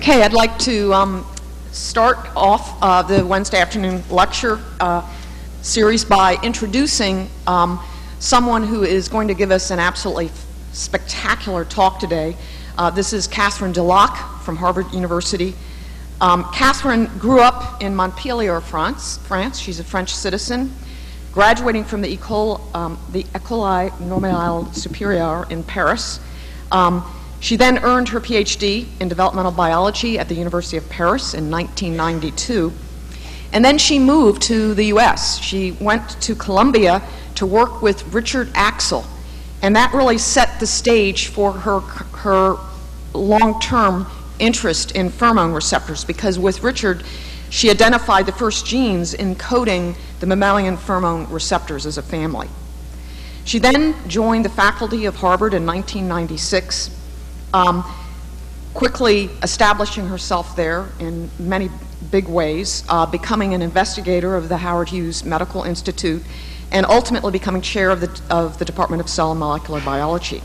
Okay, I'd like to um, start off uh, the Wednesday afternoon lecture uh, series by introducing um, someone who is going to give us an absolutely spectacular talk today. Uh, this is Catherine Dulac from Harvard University. Um, Catherine grew up in Montpellier, France. France. She's a French citizen, graduating from the École, um, the École Normale Supérieure in Paris. She then earned her PhD in developmental biology at the University of Paris in 1992. And then she moved to the US. She went to Columbia to work with Richard Axel. And that really set the stage for her, her long term interest in pheromone receptors because with Richard, she identified the first genes encoding the mammalian pheromone receptors as a family. She then joined the faculty of Harvard in 1996 um, quickly establishing herself there in many big ways, uh, becoming an investigator of the Howard Hughes Medical Institute, and ultimately becoming chair of the, of the Department of Cell and Molecular Biology.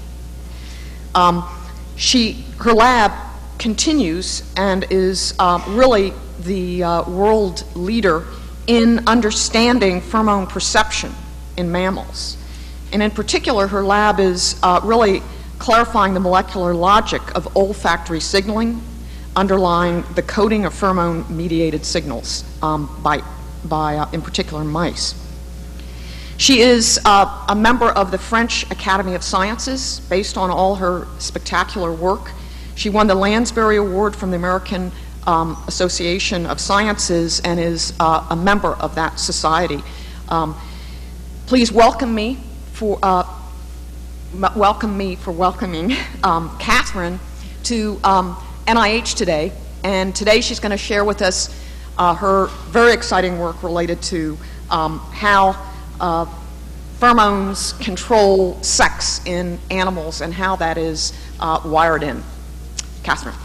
Um, she, her lab continues and is uh, really the uh, world leader in understanding pheromone perception in mammals. And in particular, her lab is uh, really clarifying the molecular logic of olfactory signaling underlying the coding of pheromone mediated signals um, by, by uh, in particular, mice. She is uh, a member of the French Academy of Sciences based on all her spectacular work. She won the Lounsbery Award from the American um, Association of Sciences and is uh, a member of that society. Um, please welcome me for uh, welcome me for welcoming um, Catherine to um, NIH today. And today she's going to share with us uh, her very exciting work related to um, how uh, pheromones control sex in animals and how that is uh, wired in. Catherine.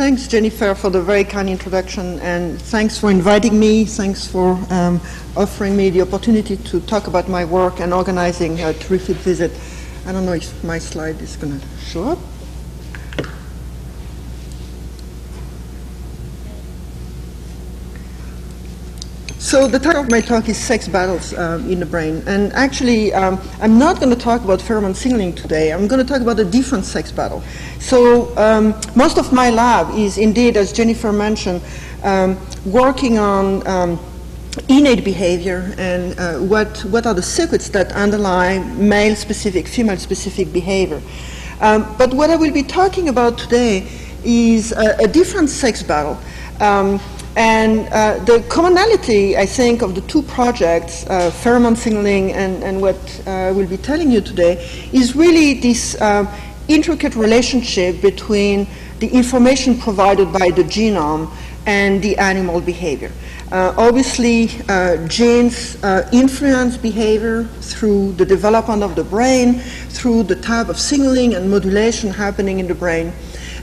Thanks, Jennifer, for the very kind introduction, and thanks for inviting me. Thanks for um, offering me the opportunity to talk about my work and organizing a terrific visit. I don't know if my slide is going to show up. So the title of my talk is Sex Battles um, in the Brain. And actually, um, I'm not going to talk about pheromone signaling today. I'm going to talk about a different sex battle. So um, most of my lab is indeed, as Jennifer mentioned, um, working on um, innate behavior and uh, what, what are the circuits that underlie male-specific, female-specific behavior. Um, but what I will be talking about today is a, a different sex battle. Um, and uh, the commonality, I think, of the two projects, uh, pheromone signaling and, and what uh, I will be telling you today, is really this uh, intricate relationship between the information provided by the genome and the animal behavior. Uh, obviously, uh, genes influence behavior through the development of the brain, through the type of signaling and modulation happening in the brain.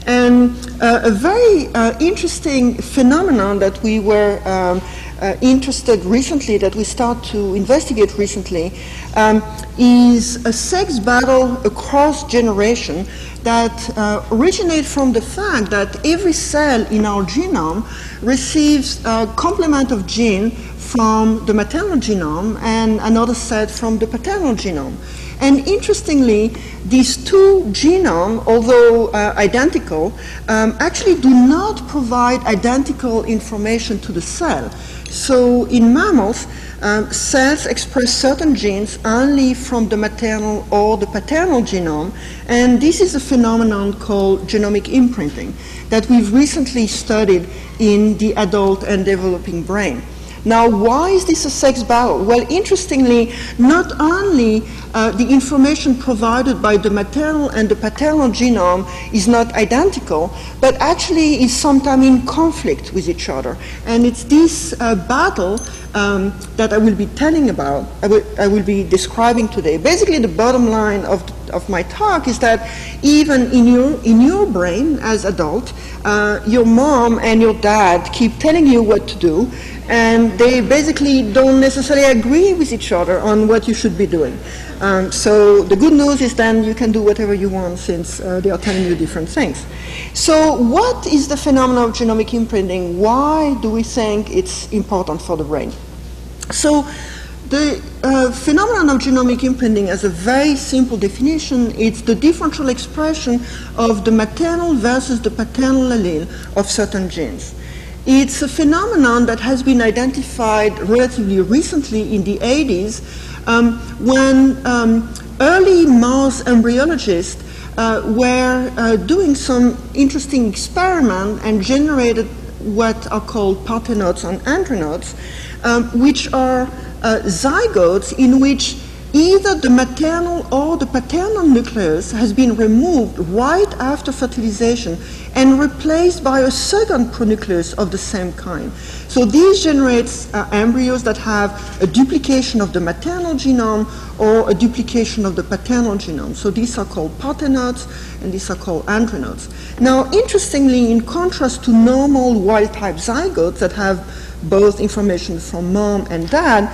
And uh, a very uh, interesting phenomenon that we were um, uh, interested recently, that we start to investigate recently, um, is a sex battle across generation that uh, originate from the fact that every cell in our genome receives a complement of gene from the maternal genome and another set from the paternal genome. And interestingly, these two genomes, although uh, identical, um, actually do not provide identical information to the cell. So in mammals, um, cells express certain genes only from the maternal or the paternal genome, and this is a phenomenon called genomic imprinting that we've recently studied in the adult and developing brain. Now, why is this a sex battle? Well, interestingly, not only uh, the information provided by the maternal and the paternal genome is not identical, but actually is sometimes in conflict with each other. And it's this uh, battle um, that I will be telling about, I will, I will, be describing today. Basically, the bottom line of of my talk is that even in your, in your brain as adult, uh, your mom and your dad keep telling you what to do, and they basically don't necessarily agree with each other on what you should be doing. Um, so the good news is then you can do whatever you want since uh, they are telling you different things. So what is the phenomenon of genomic imprinting? Why do we think it's important for the brain? So the uh, phenomenon of genomic imprinting has a very simple definition. It's the differential expression of the maternal versus the paternal allele of certain genes. It's a phenomenon that has been identified relatively recently in the 80s um, when um, early mouse embryologists uh, were uh, doing some interesting experiment and generated what are called parthenodes and andronodes, um, which are uh, zygotes in which either the maternal or the paternal nucleus has been removed right after fertilization and replaced by a second pronucleus of the same kind. So these generates uh, embryos that have a duplication of the maternal genome or a duplication of the paternal genome. So these are called parthenodes and these are called andronodes. Now, interestingly, in contrast to normal wild-type zygotes that have both information from mom and dad,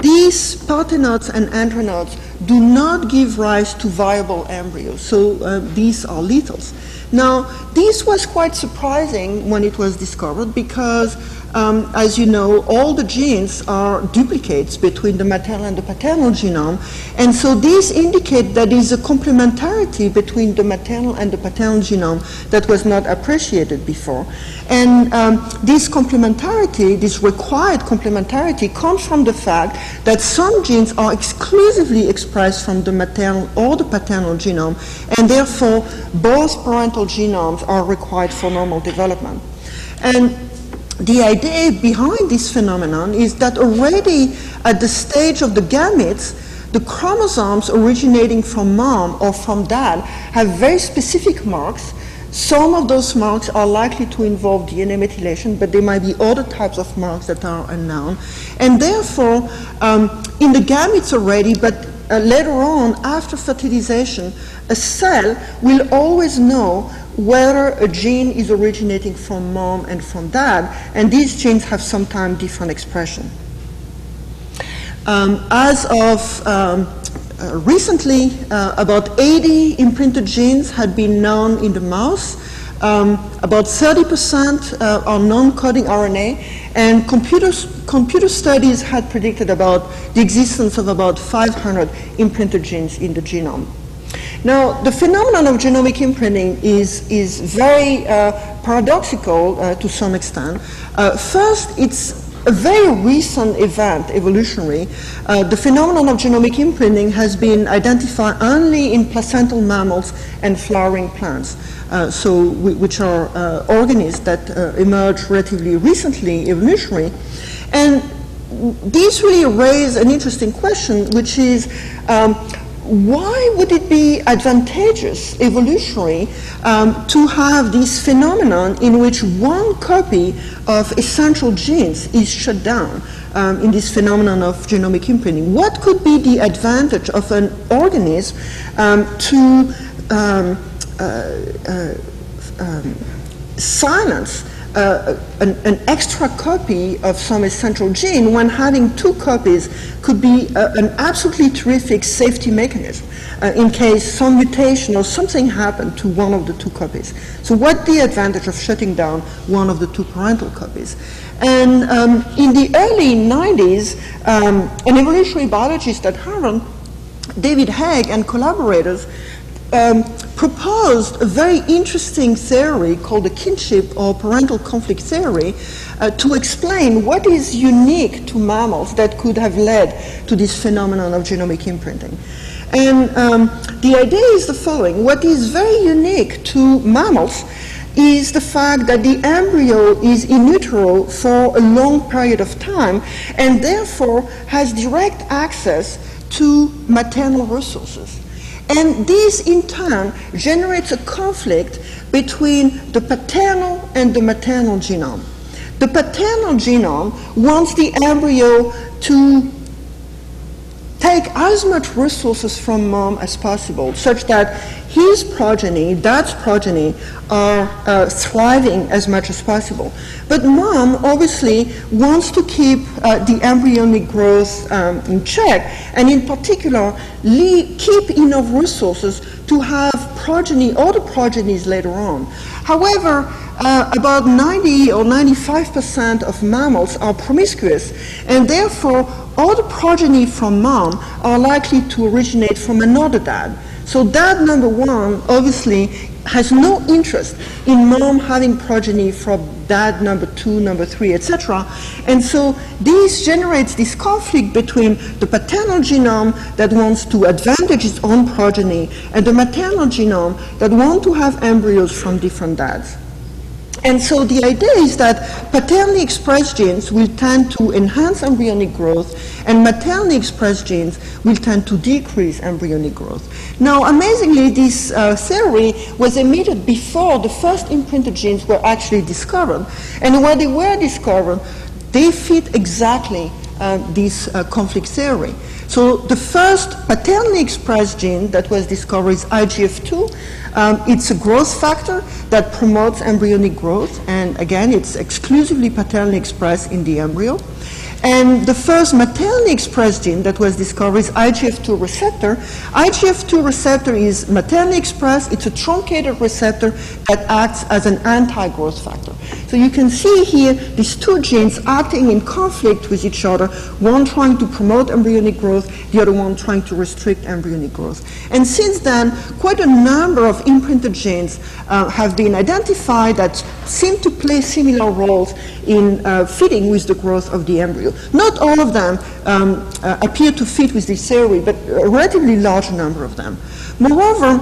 these parthenodes and andronodes do not give rise to viable embryos, so uh, these are lethals. Now, this was quite surprising when it was discovered because um, as you know, all the genes are duplicates between the maternal and the paternal genome. And so these indicate that there is a complementarity between the maternal and the paternal genome that was not appreciated before. And um, this complementarity, this required complementarity, comes from the fact that some genes are exclusively expressed from the maternal or the paternal genome, and therefore both parental genomes are required for normal development. And the idea behind this phenomenon is that already at the stage of the gametes, the chromosomes originating from mom or from dad have very specific marks. Some of those marks are likely to involve DNA methylation, but there might be other types of marks that are unknown. And therefore, um, in the gametes already, but uh, later on, after fertilization, a cell will always know whether a gene is originating from mom and from dad, and these genes have sometimes different expression. Um, as of um, uh, recently, uh, about 80 imprinted genes had been known in the mouse. Um, about 30% uh, are non-coding RNA, and computer studies had predicted about the existence of about 500 imprinted genes in the genome. Now, the phenomenon of genomic imprinting is, is very uh, paradoxical uh, to some extent. Uh, first, it's a very recent event, evolutionary. Uh, the phenomenon of genomic imprinting has been identified only in placental mammals and flowering plants, uh, so which are uh, organisms that emerged relatively recently, evolutionary. And these really raise an interesting question, which is um, why would it be advantageous, evolutionary, um, to have this phenomenon in which one copy of essential genes is shut down um, in this phenomenon of genomic imprinting? What could be the advantage of an organism um, to um, uh, uh, um, silence uh, an, an, extra copy of some essential gene when having two copies could be uh, an absolutely terrific safety mechanism uh, in case some mutation or something happened to one of the two copies. So what the advantage of shutting down one of the two parental copies? And um, in the early 90s, um, an evolutionary biologist at Harvard, David Haig and collaborators um, proposed a very interesting theory called the kinship or parental conflict theory uh, to explain what is unique to mammals that could have led to this phenomenon of genomic imprinting. And um, the idea is the following. What is very unique to mammals is the fact that the embryo is in utero for a long period of time and therefore has direct access to maternal resources. And this in turn generates a conflict between the paternal and the maternal genome. The paternal genome wants the embryo to take as much resources from mom as possible, such that his progeny, dad's progeny, are uh, thriving as much as possible. But mom obviously wants to keep uh, the embryonic growth um, in check, and in particular, keep enough resources to have progeny, other progenies later on. However, uh, about 90 or 95% of mammals are promiscuous, and therefore all the progeny from mom are likely to originate from another dad. So dad number one obviously has no interest in mom having progeny from dad number two, number three, etc. And so this generates this conflict between the paternal genome that wants to advantage its own progeny and the maternal genome that want to have embryos from different dads. And so the idea is that paternally expressed genes will tend to enhance embryonic growth and maternally expressed genes will tend to decrease embryonic growth. Now, amazingly, this uh, theory was emitted before the first imprinted genes were actually discovered. And when they were discovered, they fit exactly uh, this uh, conflict theory. So the first paternally expressed gene that was discovered is IGF-2. Um, it's a growth factor that promotes embryonic growth, and again, it's exclusively paternally expressed in the embryo. And the first maternally expressed gene that was discovered is IGF-2 receptor. IGF-2 receptor is maternally expressed. It's a truncated receptor that acts as an anti-growth factor. So you can see here these two genes acting in conflict with each other, one trying to promote embryonic growth, the other one trying to restrict embryonic growth. And since then, quite a number of imprinted genes uh, have been identified that seem to play similar roles in uh, fitting with the growth of the embryo. Not all of them um, uh, appear to fit with this theory, but a relatively large number of them. Moreover,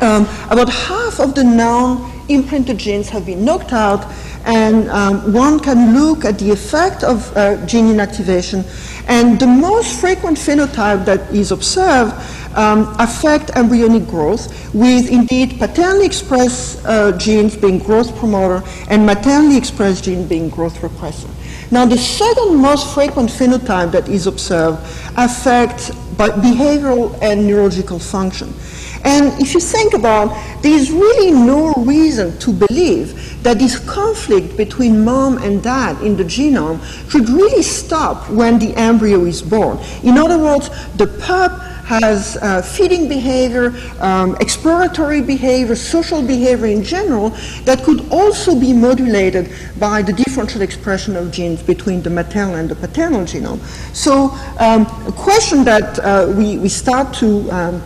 um, about half of the known imprinted genes have been knocked out, and um, one can look at the effect of uh, gene inactivation. And the most frequent phenotype that is observed um, affect embryonic growth, with indeed paternally expressed uh, genes being growth promoter and maternally expressed gene being growth repressor. Now, the second most frequent phenotype that is observed affects behavioral and neurological function. And if you think about there's really no reason to believe that this conflict between mom and dad in the genome should really stop when the embryo is born. In other words, the pup has uh, feeding behavior, um, exploratory behavior, social behavior in general that could also be modulated by the differential expression of genes between the maternal and the paternal genome. So um, a question that uh, we, we start to um,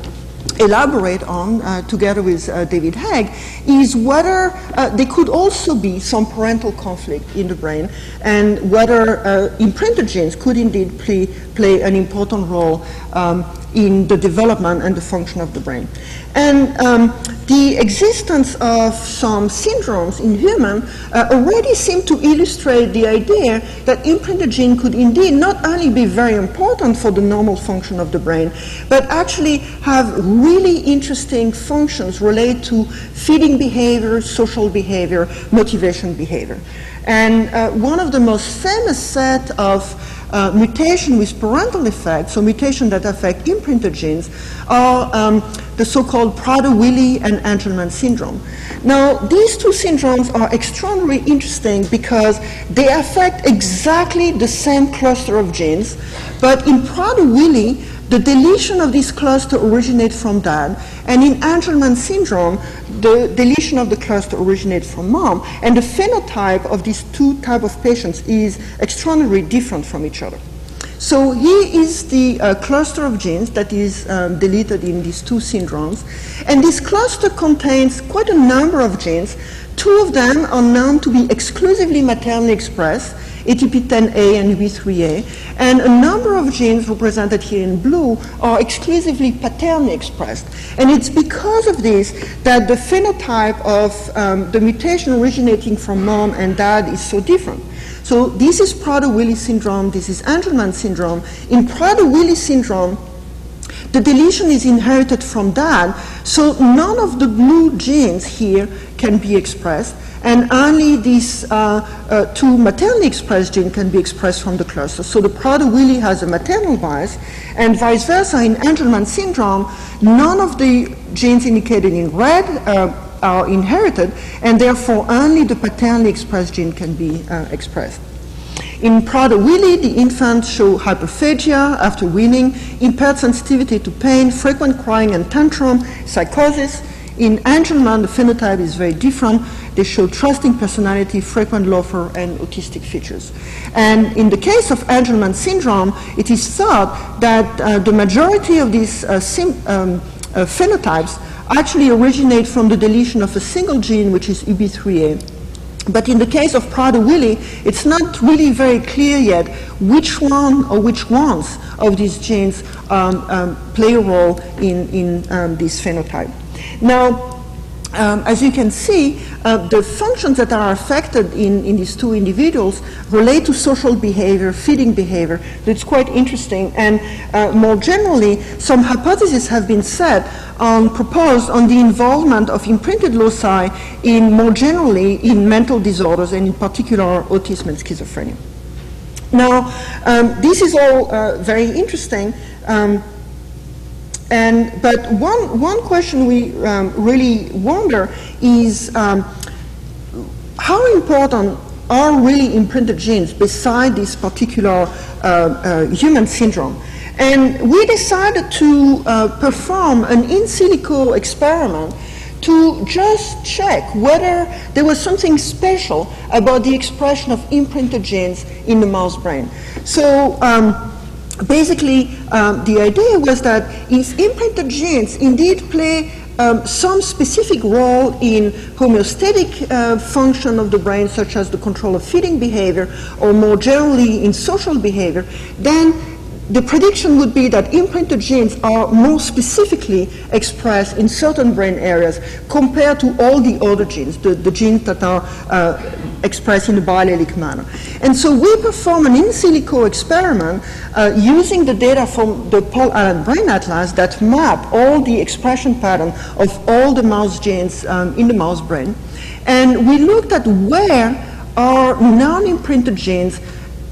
elaborate on uh, together with uh, David Haig is whether uh, there could also be some parental conflict in the brain and whether uh, imprinted genes could indeed play, play an important role um, in the development and the function of the brain. And um, the existence of some syndromes in humans uh, already seem to illustrate the idea that imprinted gene could indeed not only be very important for the normal function of the brain, but actually have really interesting functions related to feeding behavior, social behavior, motivation behavior. And uh, one of the most famous set of uh, mutation with parental effects, so mutation that affect imprinted genes, are um, the so-called Prader-Willi and Angelman syndrome. Now, these two syndromes are extraordinarily interesting because they affect exactly the same cluster of genes, but in Prader-Willi, the deletion of this cluster originates from dad, and in Angelman syndrome, the deletion of the cluster originates from mom, and the phenotype of these two type of patients is extraordinarily different from each other. So here is the uh, cluster of genes that is um, deleted in these two syndromes, and this cluster contains quite a number of genes. Two of them are known to be exclusively maternally expressed, ATP10A and UBE3A, and a number of genes represented here in blue are exclusively paternally expressed. And it's because of this that the phenotype of um, the mutation originating from mom and dad is so different. So this is Prader-Willi syndrome, this is Angelman syndrome. In Prader-Willi syndrome, the deletion is inherited from dad, so none of the blue genes here can be expressed, and only these uh, uh, two maternally expressed genes can be expressed from the cluster. So the Prader-Willi has a maternal bias, and vice versa in Angelman syndrome, none of the genes indicated in red uh, are inherited, and therefore only the paternally expressed gene can be uh, expressed. In Prader-Willi, the infants show hyperphagia after weaning, impaired sensitivity to pain, frequent crying and tantrum, psychosis. In Angelman, the phenotype is very different. They show trusting personality, frequent loafer, and autistic features. And in the case of Angelman syndrome, it is thought that uh, the majority of these uh, um, uh, phenotypes actually originate from the deletion of a single gene, which is UBE3A. But in the case of Prader-Willi, it's not really very clear yet which one or which ones of these genes um, um, play a role in, in um, this phenotype. Now, um, as you can see, uh, the functions that are affected in, in these two individuals relate to social behavior, feeding behavior. It's quite interesting. And uh, more generally, some hypotheses have been set on, proposed on the involvement of imprinted loci in more generally in mental disorders and in particular autism and schizophrenia. Now, um, this is all uh, very interesting. Um, and, but one, one question we um, really wonder is um, how important are really imprinted genes beside this particular uh, uh, human syndrome? And we decided to uh, perform an in silico experiment to just check whether there was something special about the expression of imprinted genes in the mouse brain. So um, basically, um, the idea was that if imprinted genes indeed play um, some specific role in homeostatic uh, function of the brain, such as the control of feeding behavior, or more generally in social behavior, then the prediction would be that imprinted genes are more specifically expressed in certain brain areas compared to all the other genes, the, the genes that are uh, expressed in a biallelic manner. And so we perform an in silico experiment uh, using the data from the Paul Allen Brain Atlas that map all the expression pattern of all the mouse genes um, in the mouse brain. And we looked at where are non-imprinted genes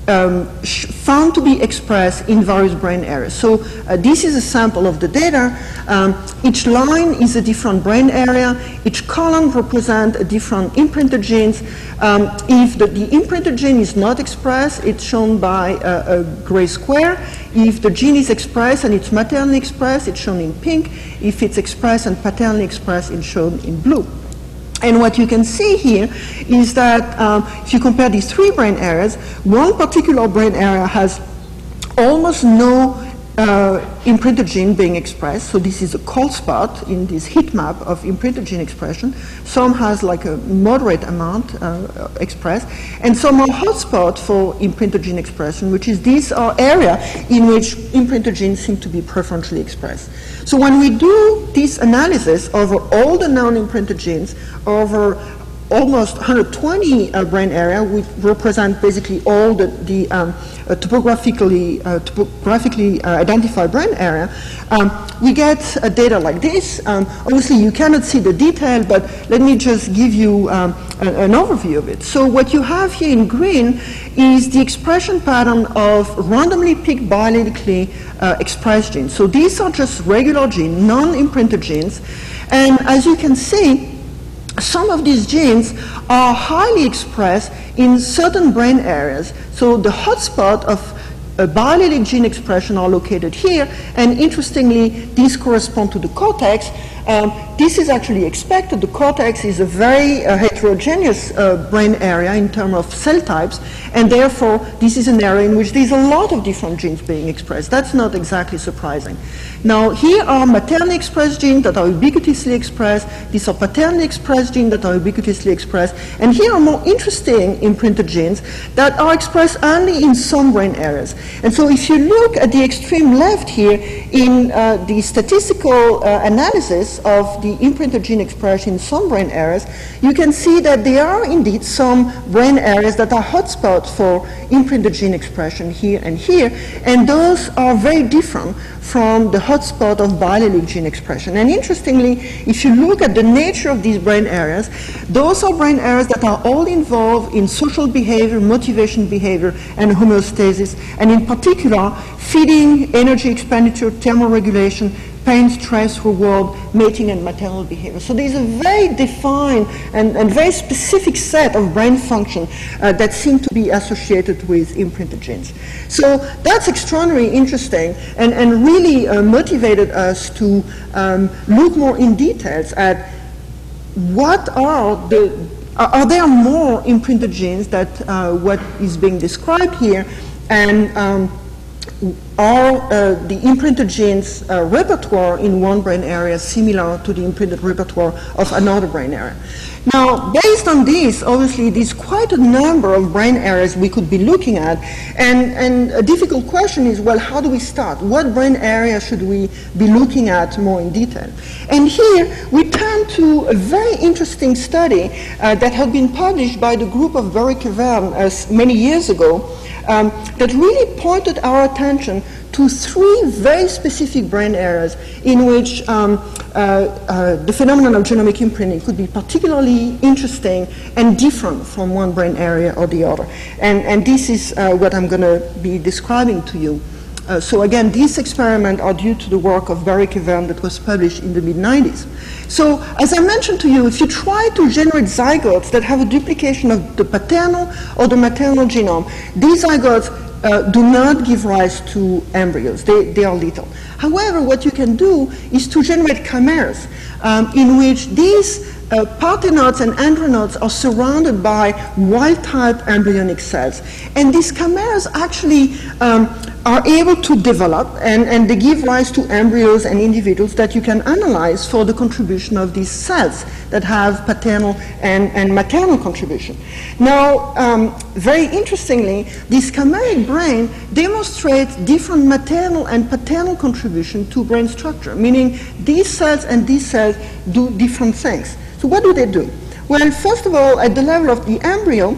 um, found to be expressed in various brain areas. So uh, this is a sample of the data. Um, each line is a different brain area. Each column represents a different imprinted genes. Um, if the, the, imprinted gene is not expressed, it's shown by a, a, gray square. If the gene is expressed and it's maternally expressed, it's shown in pink. If it's expressed and paternally expressed, it's shown in blue. And what you can see here is that um, if you compare these three brain areas, one particular brain area has almost no uh, imprinted gene being expressed. So this is a cold spot in this heat map of imprinted gene expression. Some has like a moderate amount uh, expressed, and some are hotspot for imprinted gene expression, which is these are area in which imprinted genes seem to be preferentially expressed. So when we do this analysis over all the known imprinted genes over almost 120 uh, brain area, which represent basically all the, the um, uh, topographically, uh, topographically uh, identified brain area, um, we get data like this. Um, obviously, you cannot see the detail, but let me just give you um, a, an overview of it. So what you have here in green is the expression pattern of randomly picked biallelically uh, expressed genes. So these are just regular genes, non-imprinted genes. And as you can see, some of these genes are highly expressed in certain brain areas. So the hotspot of a biallelic gene expression are located here, and interestingly, these correspond to the cortex, um, this is actually expected. The cortex is a very uh, heterogeneous uh, brain area in terms of cell types, and therefore this is an area in which there's a lot of different genes being expressed. That's not exactly surprising. Now, here are maternally expressed genes that are ubiquitously expressed. These are paternally expressed genes that are ubiquitously expressed. And here are more interesting imprinted genes that are expressed only in some brain areas. And so if you look at the extreme left here in uh, the statistical uh, analysis, of the imprinted gene expression in some brain areas, you can see that there are indeed some brain areas that are hotspots for imprinted gene expression here and here, and those are very different from the hotspot of biallelic gene expression. And interestingly, if you look at the nature of these brain areas, those are brain areas that are all involved in social behavior, motivation behavior, and homeostasis, and in particular, feeding, energy expenditure, thermoregulation, pain, stress, reward, mating, and maternal behavior. So there's a very defined and, and very specific set of brain function uh, that seem to be associated with imprinted genes. So that's extraordinarily interesting and, and really uh, motivated us to um, look more in details at what are the, are there more imprinted genes that uh, what is being described here and um, are uh, the imprinted genes uh, repertoire in one brain area similar to the imprinted repertoire of another brain area. Now, based on this, obviously, there's quite a number of brain areas we could be looking at, and, and a difficult question is, well, how do we start? What brain area should we be looking at more in detail? And here, we turn to a very interesting study uh, that had been published by the group of Barry Keverne uh, many years ago, um, that really pointed our attention to three very specific brain areas in which um, uh, uh, the phenomenon of genomic imprinting could be particularly interesting and different from one brain area or the other. And, and this is uh, what I'm going to be describing to you. Uh, so again, these experiments are due to the work of Barry Keverne that was published in the mid-90s. So as I mentioned to you, if you try to generate zygotes that have a duplication of the paternal or the maternal genome, these zygotes uh, do not give rise to embryos. They, they are lethal. However, what you can do is to generate chimeras um, in which these uh, parthenoids and andronoids are surrounded by wild-type embryonic cells. And these chimeras actually um, are able to develop and, and they give rise to embryos and individuals that you can analyze for the contribution of these cells that have paternal and, and maternal contribution. Now, um, very interestingly, this chimeric brain demonstrates different maternal and paternal contribution to brain structure, meaning these cells and these cells do different things. So what do they do? Well, first of all, at the level of the embryo,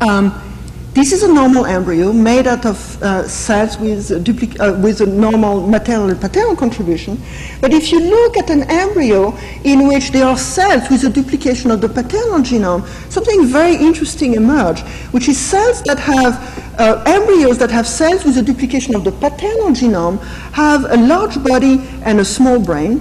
um, this is a normal embryo made out of uh, cells with a, uh, with a, normal maternal and paternal contribution. But if you look at an embryo in which there are cells with a duplication of the paternal genome, something very interesting emerges, which is cells that have uh, embryos that have cells with a duplication of the paternal genome have a large body and a small brain.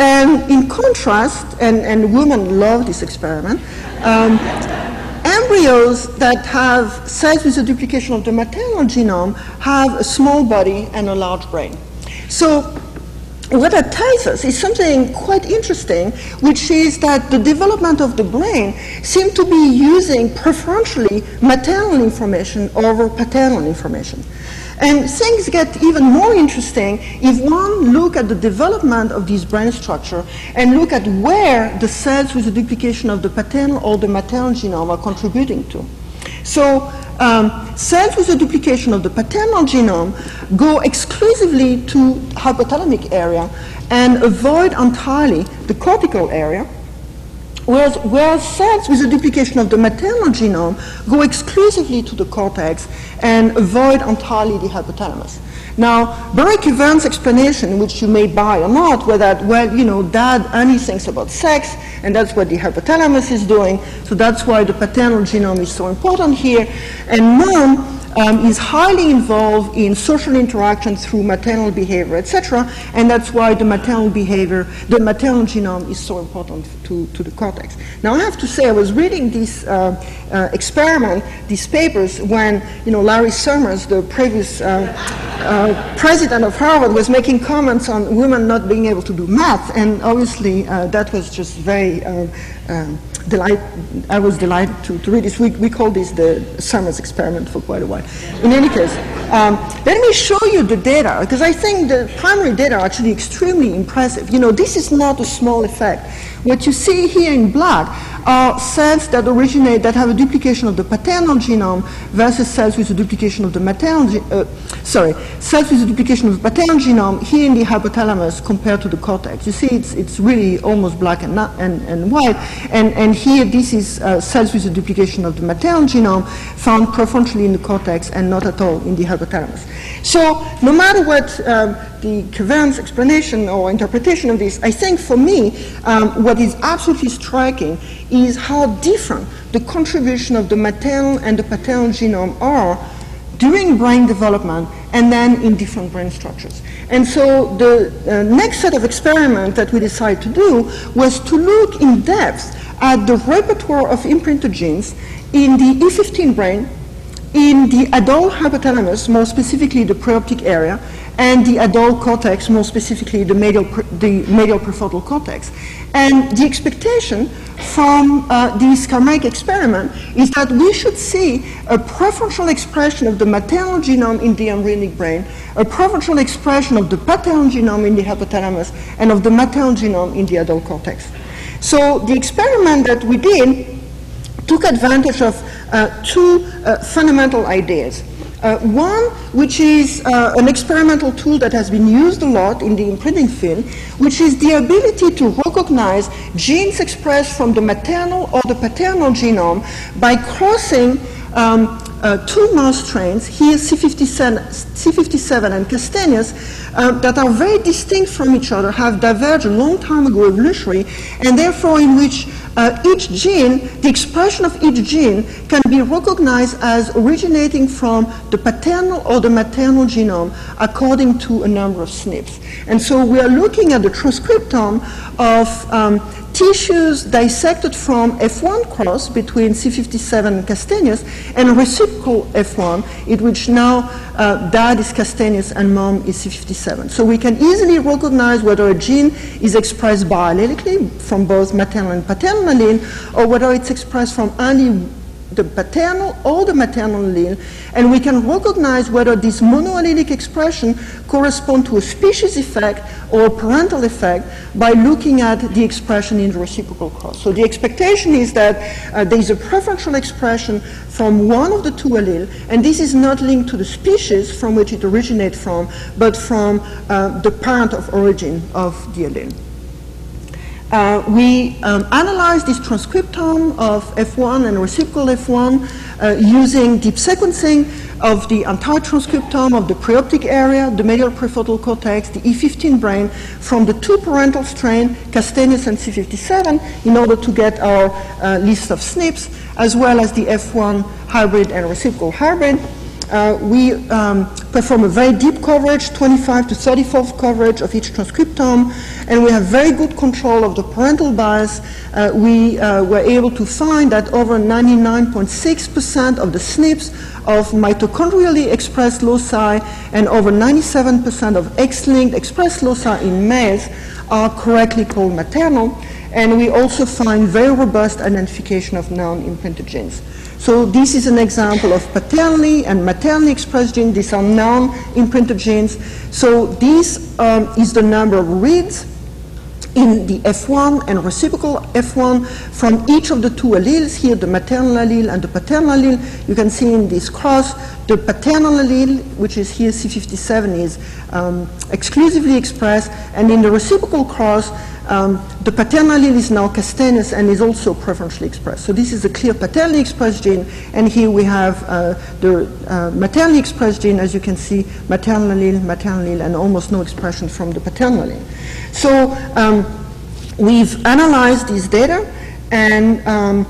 And in contrast, and, and women love this experiment, um, embryos that have cells with a duplication of the maternal genome have a small body and a large brain. So what that tells us is something quite interesting, which is that the development of the brain seems to be using preferentially maternal information over paternal information. And things get even more interesting if one look at the development of this brain structure and look at where the cells with the duplication of the paternal or the maternal genome are contributing to. So um, cells with the duplication of the paternal genome go exclusively to hypothalamic area and avoid entirely the cortical area Whereas, whereas cells with a duplication of the maternal genome go exclusively to the cortex and avoid entirely the hypothalamus. Now, Barry Keverne's explanation, which you may buy or not, was that, well, you know, dad only thinks about sex, and that's what the hypothalamus is doing, so that's why the paternal genome is so important here, and mom um, is highly involved in social interaction through maternal behavior, etc., and that's why the maternal behavior, the maternal genome is so important to, to the cortex. Now, I have to say, I was reading this uh, uh, experiment, these papers, when, you know, Larry Summers, the previous uh, uh president of Harvard, was making comments on women not being able to do math, and obviously uh, that was just very uh, um, delight, I was delighted to, to read this. We, we called this the Summers experiment for quite a while. In any case, um, let me show you the data, because I think the primary data are actually extremely impressive. You know, this is not a small effect. What you see here in black are cells that originate, that have a duplication of the paternal genome versus cells with a duplication of the maternal, uh, sorry, cells with a duplication of the paternal genome here in the hypothalamus compared to the cortex. You see, it's, it's really almost black and, not, and, and white. And, and here, this is uh, cells with a duplication of the maternal genome found preferentially in the cortex and not at all in the hypothalamus. So, no matter what um, the Keverne's explanation or interpretation of this, I think for me, um, what is absolutely striking is how different the contribution of the maternal and the paternal genome are during brain development and then in different brain structures. And so the uh, next set of experiments that we decided to do was to look in depth at the repertoire of imprinted genes in the E15 brain, in the adult hypothalamus, more specifically the preoptic area, and the adult cortex, more specifically the medial, the medial prefrontal cortex. And the expectation from uh, this chimeric experiment is that we should see a preferential expression of the maternal genome in the embryonic brain, a preferential expression of the paternal genome in the hypothalamus, and of the maternal genome in the adult cortex. So the experiment that we did took advantage of uh, two uh, fundamental ideas. Uh, one, which is uh, an experimental tool that has been used a lot in the imprinting field, which is the ability to recognize genes expressed from the maternal or the paternal genome by crossing um, uh, two mouse strains, here C57, C57 and Castaneus, uh, that are very distinct from each other, have diverged a long time ago evolutionary, and therefore in which uh, each gene, the expression of each gene can be recognized as originating from the paternal or the maternal genome according to a number of SNPs. And so we are looking at the transcriptome of um, tissues dissected from F1 cross between C57 and Castaneus and reciprocal F1, in which now uh, dad is Castaneus and mom is C57. So we can easily recognize whether a gene is expressed biallelically from both maternal and paternal allele, or whether it's expressed from only the paternal or the maternal allele, and we can recognize whether this monoallelic expression corresponds to a species effect or a parental effect by looking at the expression in the reciprocal cross. So the expectation is that uh, there is a preferential expression from one of the two alleles, and this is not linked to the species from which it originates from, but from uh, the parent of origin of the allele. Uh, we um, analyzed this transcriptome of F1 and reciprocal F1 uh, using deep sequencing of the entire transcriptome of the preoptic area, the medial prefrontal cortex, the E15 brain, from the two parental strain, Castaneus and C57, in order to get our uh, list of SNPs, as well as the F1 hybrid and reciprocal hybrid. Uh, we um, perform a very deep coverage, 25 to 30-fold coverage of each transcriptome, and we have very good control of the parental bias. Uh, we uh, were able to find that over 99.6% of the SNPs of mitochondrially expressed loci and over 97% of X-linked expressed loci in males are correctly called maternal, and we also find very robust identification of non-imprinted genes. So this is an example of paternally and maternally expressed genes. These are non-imprinted genes. So this um, is the number of reads in the F1 and reciprocal F1 from each of the two alleles here, the maternal allele and the paternal allele. You can see in this cross the paternal allele, which is here C57, is um, exclusively expressed, and in the reciprocal cross, um, the paternal allele is now castaneus and is also preferentially expressed. So this is a clear paternally expressed gene, and here we have uh, the uh, maternally expressed gene, as you can see, maternal allele, maternal allele, and almost no expression from the paternal allele. So um, we've analyzed these data, and um,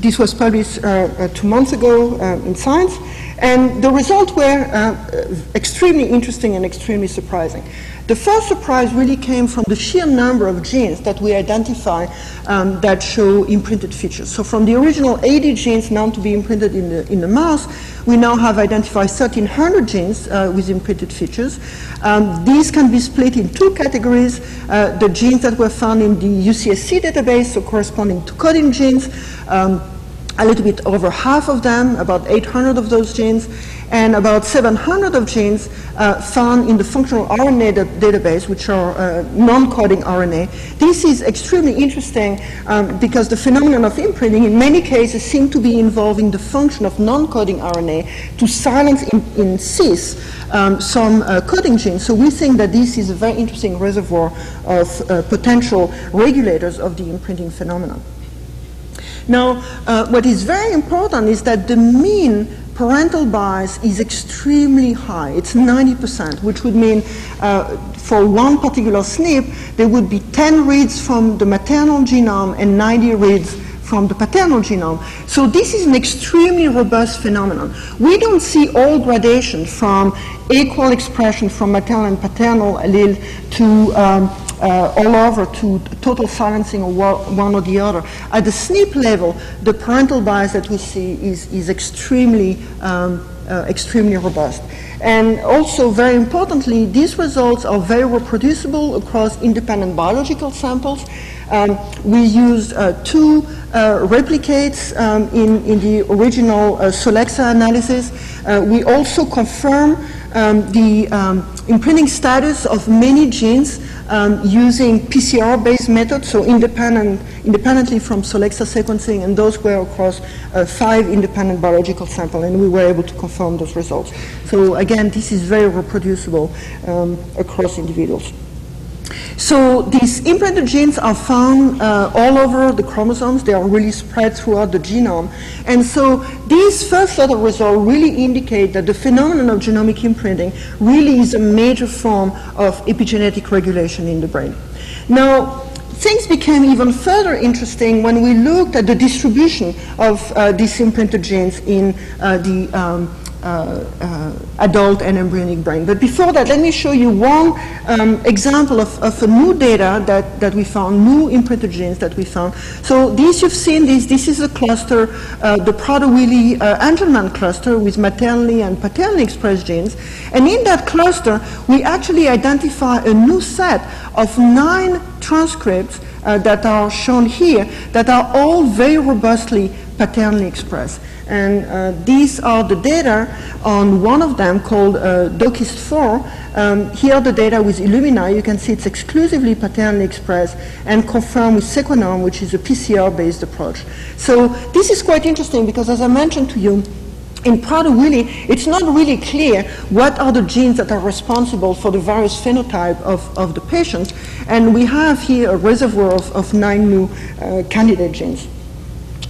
this was published uh, uh two months ago uh, in Science, and the results were uh, extremely interesting and extremely surprising. The first surprise really came from the sheer number of genes that we identify um, that show imprinted features. So from the original 80 genes known to be imprinted in the, in the mouse, we now have identified 1,300 genes uh, with imprinted features. Um, these can be split in two categories. Uh, the genes that were found in the UCSC database, so corresponding to coding genes, um, a little bit over half of them, about 800 of those genes, and about 700 of genes uh, found in the functional RNA da- database, which are uh, non-coding RNA. This is extremely interesting um, because the phenomenon of imprinting in many cases seem to be involving the function of non-coding RNA to silence in, in cis um, some uh, coding genes. So we think that this is a very interesting reservoir of uh, potential regulators of the imprinting phenomenon. Now, uh, what is very important is that the mean parental bias is extremely high. It's 90%, which would mean uh, for one particular SNP, there would be 10 reads from the maternal genome and 90 reads from the paternal genome. So this is an extremely robust phenomenon. We don't see all gradation from equal expression from maternal and paternal allele to um, uh, all over to total silencing of one or the other. At the SNP level, the parental bias that we see is, is extremely, um, uh, extremely robust. And also, very importantly, these results are very reproducible across independent biological samples. Um, we used uh, two uh, replicates um, in, in the original uh, Solexa analysis. We also confirm um, the um, imprinting status of many genes um, using PCR-based methods, so independent, independently from Solexa sequencing, and those were across uh, five independent biological samples, and we were able to confirm those results. So again, this is very reproducible um, across individuals. So these imprinted genes are found uh, all over the chromosomes. They are really spread throughout the genome. And so these first set of results really indicate that the phenomenon of genomic imprinting really is a major form of epigenetic regulation in the brain. Now, things became even further interesting when we looked at the distribution of uh, these imprinted genes in uh, the um, adult and embryonic brain. But before that, let me show you one um, example of, of a new data that, that we found, new imprinted genes that we found. So these you've seen this. This is a cluster, uh, the Prader-Willi uh, Angelman cluster with maternally and paternally expressed genes. And in that cluster, we actually identify a new set of nine transcripts uh, that are shown here that are all very robustly paternally expressed. And uh, these are the data on one of them called uh, DOCIST4. Um, here the data with Illumina. You can see it's exclusively paternally expressed and confirmed with Sequenom, which is a PCR-based approach. So this is quite interesting because as I mentioned to you, in Prader-Willi, it's not really clear what are the genes that are responsible for the various phenotype of, of the patients. And we have here a reservoir of, of nine new uh, candidate genes.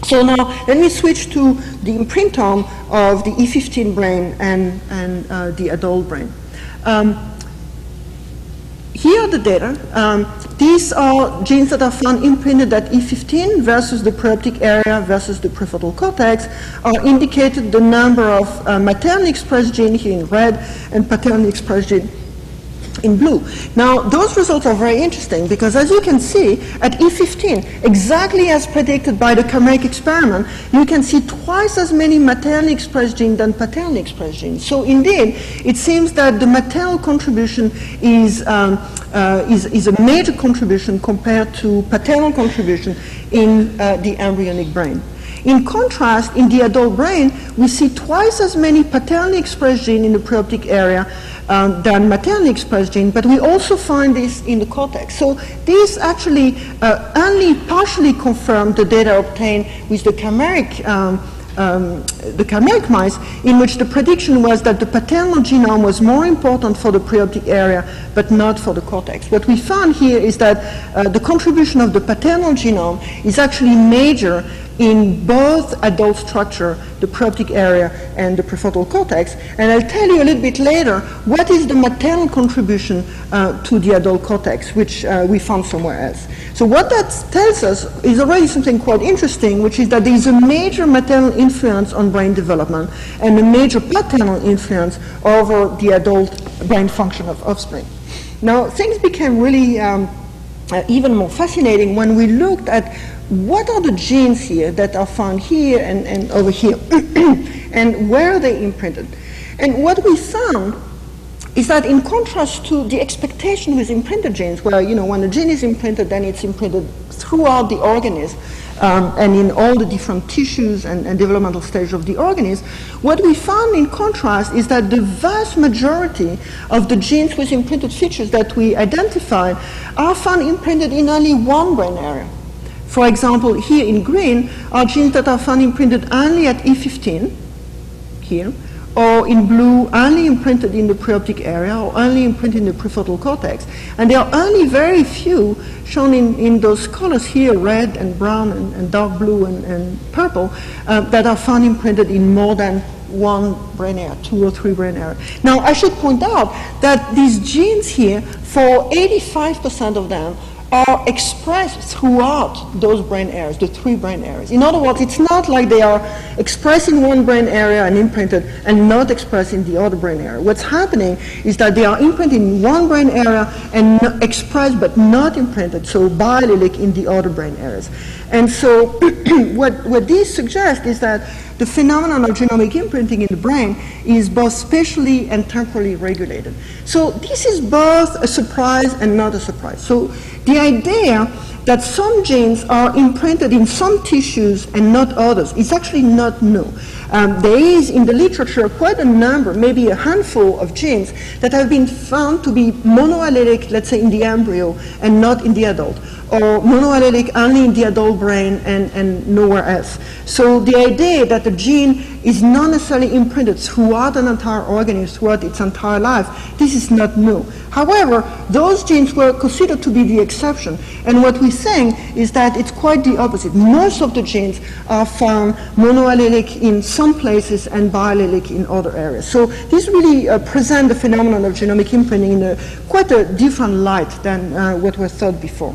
So now let me switch to the imprintome of the E15 brain and, and uh, the adult brain. Um, here are the data. Um, these are genes that are found imprinted at E15 versus the preoptic area versus the prefrontal cortex are indicated the number of uh, maternally expressed gene here in red and paternally expressed gene in blue. Now, those results are very interesting because as you can see, at E15, exactly as predicted by the chimeric experiment, you can see twice as many maternally expressed genes than paternally expressed genes. So indeed, it seems that the maternal contribution is, um, uh, is, is, a major contribution compared to paternal contribution in uh, the embryonic brain. In contrast, in the adult brain, we see twice as many paternally expressed genes in the preoptic area um, than maternally expressed gene, but we also find this in the cortex. So these actually uh, only partially confirm the data obtained with the chimeric um, um, the chimeric mice, in which the prediction was that the paternal genome was more important for the preoptic area, but not for the cortex. What we found here is that uh, the contribution of the paternal genome is actually major in both adult structure, the preoptic area and the prefrontal cortex. And I'll tell you a little bit later what is the maternal contribution uh, to the adult cortex, which uh, we found somewhere else. So what that tells us is already something quite interesting, which is that there is a major maternal influence on brain development and a major paternal influence over the adult brain function of offspring. Now, things became really um, uh, even more fascinating when we looked at what are the genes here that are found here and, and over here, and where are they imprinted? And what we found is that in contrast to the expectation with imprinted genes, where, you know, when a gene is imprinted, then it's imprinted throughout the organism, um, and in all the different tissues and, and developmental stages of the organism. What we found in contrast is that the vast majority of the genes with imprinted features that we identified are found imprinted in only one brain area. For example, here in green are genes that are found imprinted only at E15, here, or in blue, only imprinted in the preoptic area, or only imprinted in the prefrontal cortex. And there are only very few shown in, in those colors here, red and brown and, and dark blue and, and purple, uh, that are found imprinted in more than one brain area, two or three brain area. Now, I should point out that these genes here, for 85% of them, are expressed throughout those brain areas, the three brain areas. In other words, it's not like they are expressed in one brain area and imprinted and not expressed in the other brain area. What's happening is that they are imprinted in one brain area and expressed but not imprinted, so biallelic in the other brain areas. And so what, what this suggests is that the phenomenon of genomic imprinting in the brain is both spatially and temporally regulated. So this is both a surprise and not a surprise. So the idea that some genes are imprinted in some tissues and not others is actually not new. Um, there is in the literature quite a number, maybe a handful of genes that have been found to be monoallelic, let's say in the embryo, and not in the adult or monoallelic only in the adult brain and, and nowhere else. So the idea that the gene is not necessarily imprinted throughout an entire organism, throughout its entire life, this is not new. However, those genes were considered to be the exception. And what we're saying is that it's quite the opposite. Most of the genes are found monoallelic in some places and biallelic in other areas. So this really uh, presents the phenomenon of genomic imprinting in a, quite a different light than uh, what was thought before.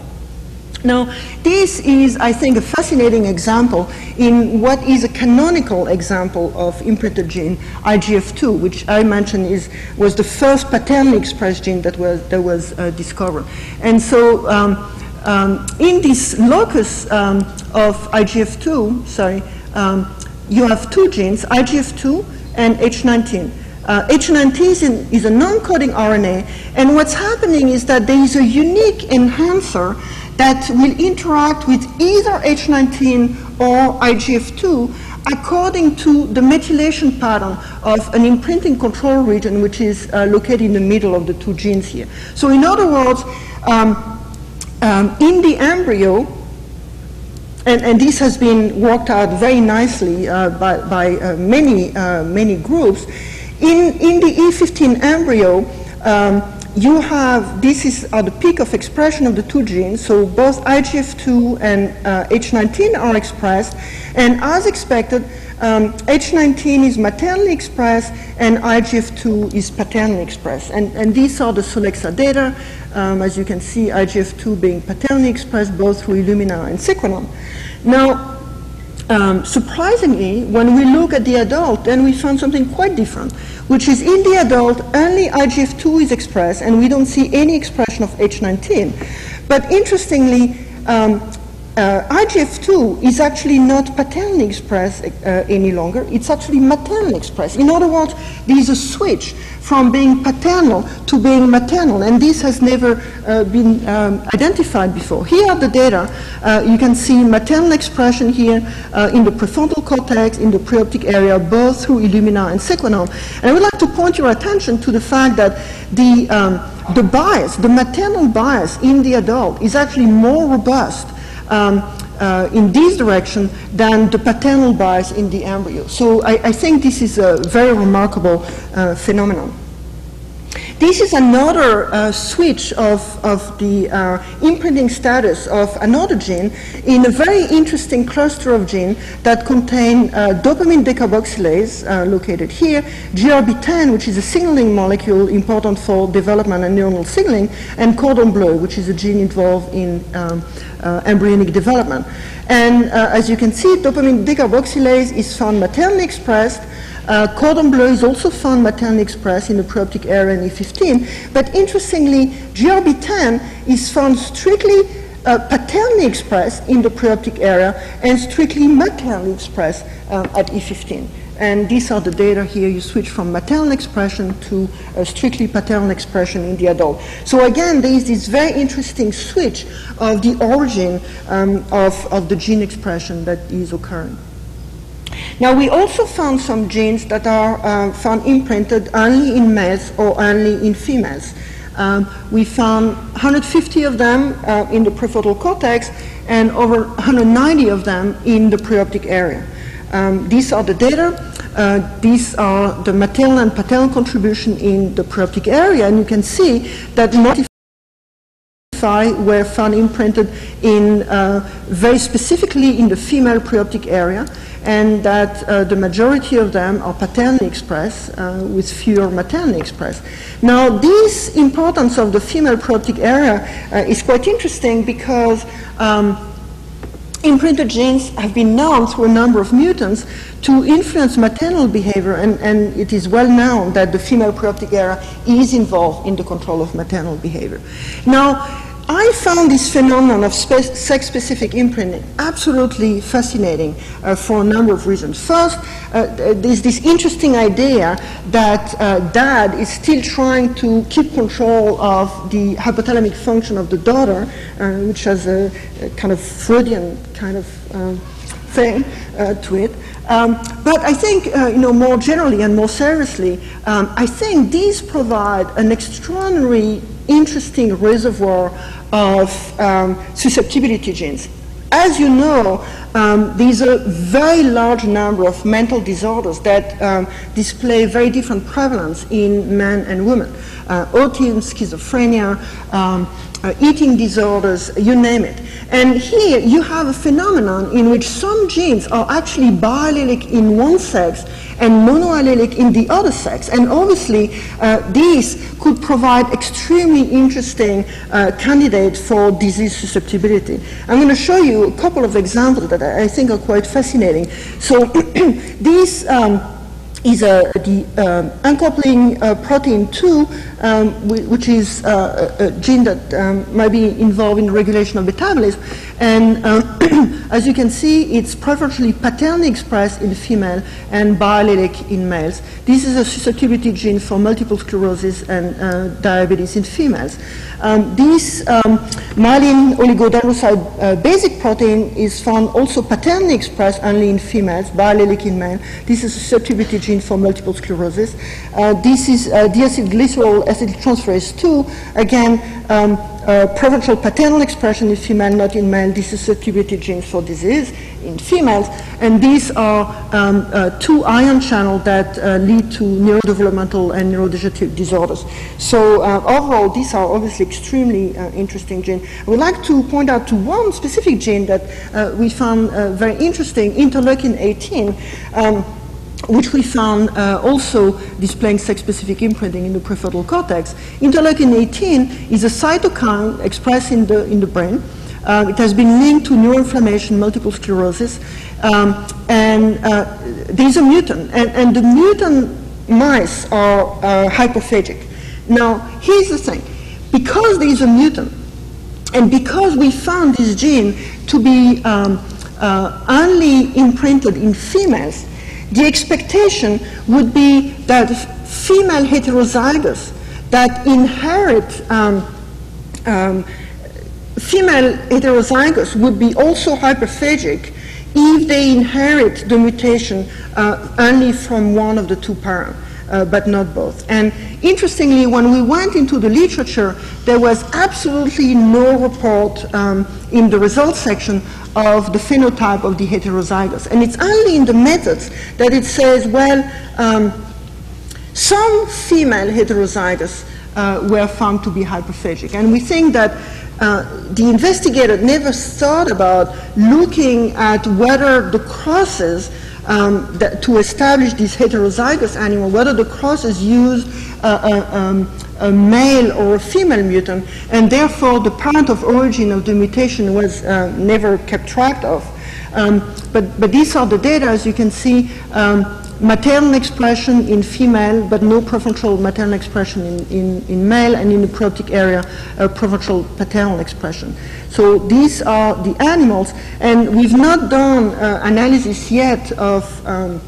Now, this is, I think, a fascinating example in what is a canonical example of imprinted gene, IGF2, which I mentioned is, was the first paternally expressed gene that was, that was uh, discovered. And so, um, um, in this locus um, of IGF2, sorry, um, you have two genes, IGF2 and H19. Uh, H19 is, in, is a non-coding RNA, and what's happening is that there is a unique enhancer that will interact with either H19 or IGF2 according to the methylation pattern of an imprinting control region which is uh, located in the middle of the two genes here. So in other words, um, um, in the embryo, and, and, this has been worked out very nicely uh, by, by uh, many, uh, many groups, in, in the E15 embryo, um, you have, this is at the peak of expression of the two genes, so both IGF2 and uh, H19 are expressed, and as expected, um, H19 is maternally expressed and IGF2 is paternally expressed. And, and these are the Solexa data. Um, as you can see, IGF2 being paternally expressed both through Illumina and Sequenom. Now, um, surprisingly, when we look at the adult, then we found something quite different, which is in the adult, only IGF2 is expressed, and we don't see any expression of H19. But interestingly, um, uh, IGF2 is actually not paternally expressed uh, any longer, it's actually maternally expressed. In other words, there is a switch from being paternal to being maternal, and this has never uh, been um, identified before. Here are the data. Uh, you can see maternal expression here uh, in the prefrontal cortex, in the preoptic area, both through Illumina and Sequenom. And I would like to point your attention to the fact that the, um, the bias, the maternal bias in the adult is actually more robust um, uh, in this direction than the paternal bias in the embryo. So I, I think this is a very remarkable uh, phenomenon. This is another uh, switch of, of the uh, imprinting status of another gene in a very interesting cluster of genes that contain uh, dopamine decarboxylase, uh, located here, GRB10, which is a signaling molecule important for development and neuronal signaling, and cordon bleu, which is a gene involved in um, uh, embryonic development. And as you can see, dopamine decarboxylase is found maternally expressed uh, cordon bleu is also found maternally expressed in the preoptic area in E15, but interestingly, GRB10 is found strictly uh, paternally expressed in the preoptic area and strictly maternally expressed uh, at E15. and these are the data here. You switch from maternal expression to a strictly paternal expression in the adult. So again, there is this very interesting switch of the origin um, of, of the gene expression that is occurring. Now, we also found some genes that are uh, found imprinted only in males or only in females. Um, we found 150 of them uh, in the prefrontal cortex and over 190 of them in the preoptic area. Um, these are the data. Uh, these are the maternal and paternal contribution in the preoptic area, and you can see that were found imprinted in uh, very specifically in the female preoptic area, and that uh, the majority of them are paternally expressed, uh, with fewer maternally expressed. Now, this importance of the female preoptic area uh, is quite interesting because um, imprinted genes have been known through a number of mutants to influence maternal behavior, and, and, it is well known that the female preoptic area is involved in the control of maternal behavior. Now, I found this phenomenon of sex-specific imprinting absolutely fascinating uh, for a number of reasons. First, uh, there's this interesting idea that uh, dad is still trying to keep control of the hypothalamic function of the daughter, uh, which has a, a, kind of Freudian kind of um, thing uh, to it. Um, but I think, uh, you know, more generally and more seriously, um, I think these provide an extraordinary interesting reservoir of um, susceptibility genes. As you know, um, there's a very large number of mental disorders that um, display very different prevalence in men and women. Uh, autism, schizophrenia, um, uh, eating disorders, you name it. And here you have a phenomenon in which some genes are actually biallelic in one sex and monoallelic in the other sex. And obviously, uh, these could provide extremely interesting uh, candidates for disease susceptibility. I'm going to show you a couple of examples that I think are quite fascinating. So these um, is uh, the uh, uncoupling uh, protein 2, um, which is uh, a, gene that um, might be involved in the regulation of metabolism. And uh, as you can see, it's preferentially paternally expressed in female and biallelic in males. This is a susceptibility gene for multiple sclerosis and uh, diabetes in females. Um, this um, myelin oligodendrocyte basic protein is found also paternally expressed only in females, biallelic in men. This is a susceptibility gene for multiple sclerosis. Uh, this is uh, diacylglycerol acetyltransferase 2, again, um, uh, preferential paternal expression in female, not in male. This is susceptibility gene for disease in females. And these are um, uh, two ion channels that lead to neurodevelopmental and neurodegenerative disorders. So overall, these are obviously extremely interesting genes. I would like to point out to one specific gene that we found very interesting, interleukin 18. Um, which we found uh, also displaying sex-specific imprinting in the prefrontal cortex. Interleukin 18 is a cytokine expressed in the, in the brain. Uh, it has been linked to neuroinflammation, multiple sclerosis, um, and uh, there's a mutant, and, and, the mutant mice are uh, hyperphagic. Now, here's the thing. Because there's a mutant, and because we found this gene to be um, uh, only imprinted in females, the expectation would be that female heterozygous that inherit um, um, female heterozygous would be also hyperphagic if they inherit the mutation uh, only from one of the two parents. Uh, but not both. And interestingly, when we went into the literature, there was absolutely no report um, in the results section of the phenotype of the heterozygous. And it's only in the methods that it says, well, um, some female heterozygous uh, were found to be hyperphagic. And we think that uh, the investigator never thought about looking at whether the crosses um, to establish this heterozygous animal, whether the crosses use uh, uh um, a male or a female mutant, and therefore the parent of origin of the mutation was uh, never kept track of. Um, but, but these are the data, as you can see, um, maternal expression in female, but no preferential maternal expression in, in, in male, and in the preoptic area, uh, preferential paternal expression. So these are the animals, and we've not done uh, analysis yet of um,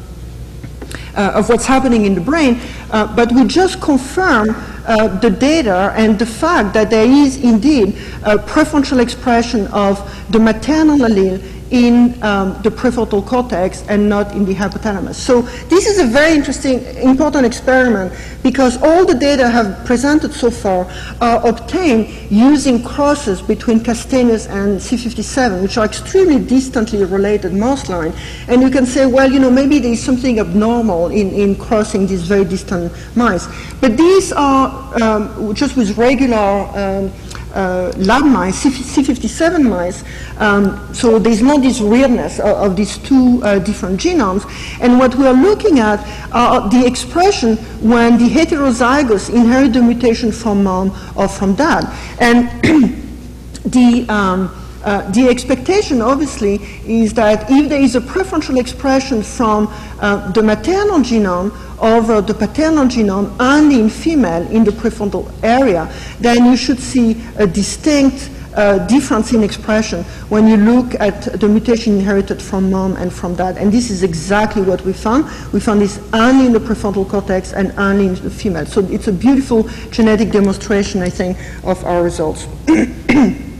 uh, of what's happening in the brain, uh, but we just confirm uh, the data and the fact that there is indeed a preferential expression of the maternal allele in um, the prefrontal cortex and not in the hypothalamus. So this is a very interesting, important experiment because all the data have presented so far are obtained using crosses between Castaneus and C57, which are extremely distantly related mouse line. And you can say, well, you know, maybe there is something abnormal in, in crossing these very distant mice. But these are um, just with regular um, uh, lab mice, C57 mice. Um, so there's not this weirdness of, of these two uh, different genomes. And what we are looking at are the expression when the heterozygous inherit the mutation from mom or from dad. And the um, uh, the expectation, obviously, is that if there is a preferential expression from uh, the maternal genome over the paternal genome only in female in the prefrontal area, then you should see a distinct uh, difference in expression when you look at the mutation inherited from mom and from dad. And this is exactly what we found. We found this only in the prefrontal cortex and only in the female. So it's a beautiful genetic demonstration, I think, of our results.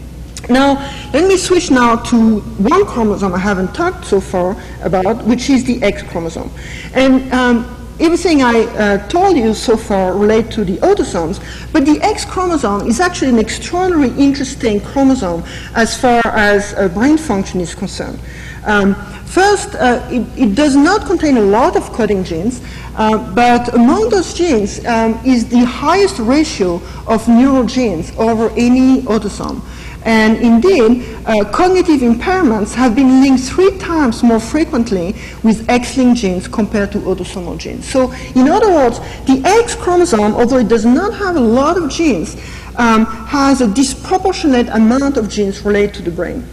Now, let me switch now to one chromosome I haven't talked so far about, which is the X chromosome. And um, everything I uh, told you so far relate to the autosomes, but the X chromosome is actually an extraordinarily interesting chromosome as far as uh, brain function is concerned. Um, first, uh, it, it, does not contain a lot of coding genes, uh, but among those genes um, is the highest ratio of neural genes over any autosome. And indeed, uh, cognitive impairments have been linked three times more frequently with X-linked genes compared to autosomal genes. So in other words, the X chromosome, although it does not have a lot of genes, um, has a disproportionate amount of genes related to the brain.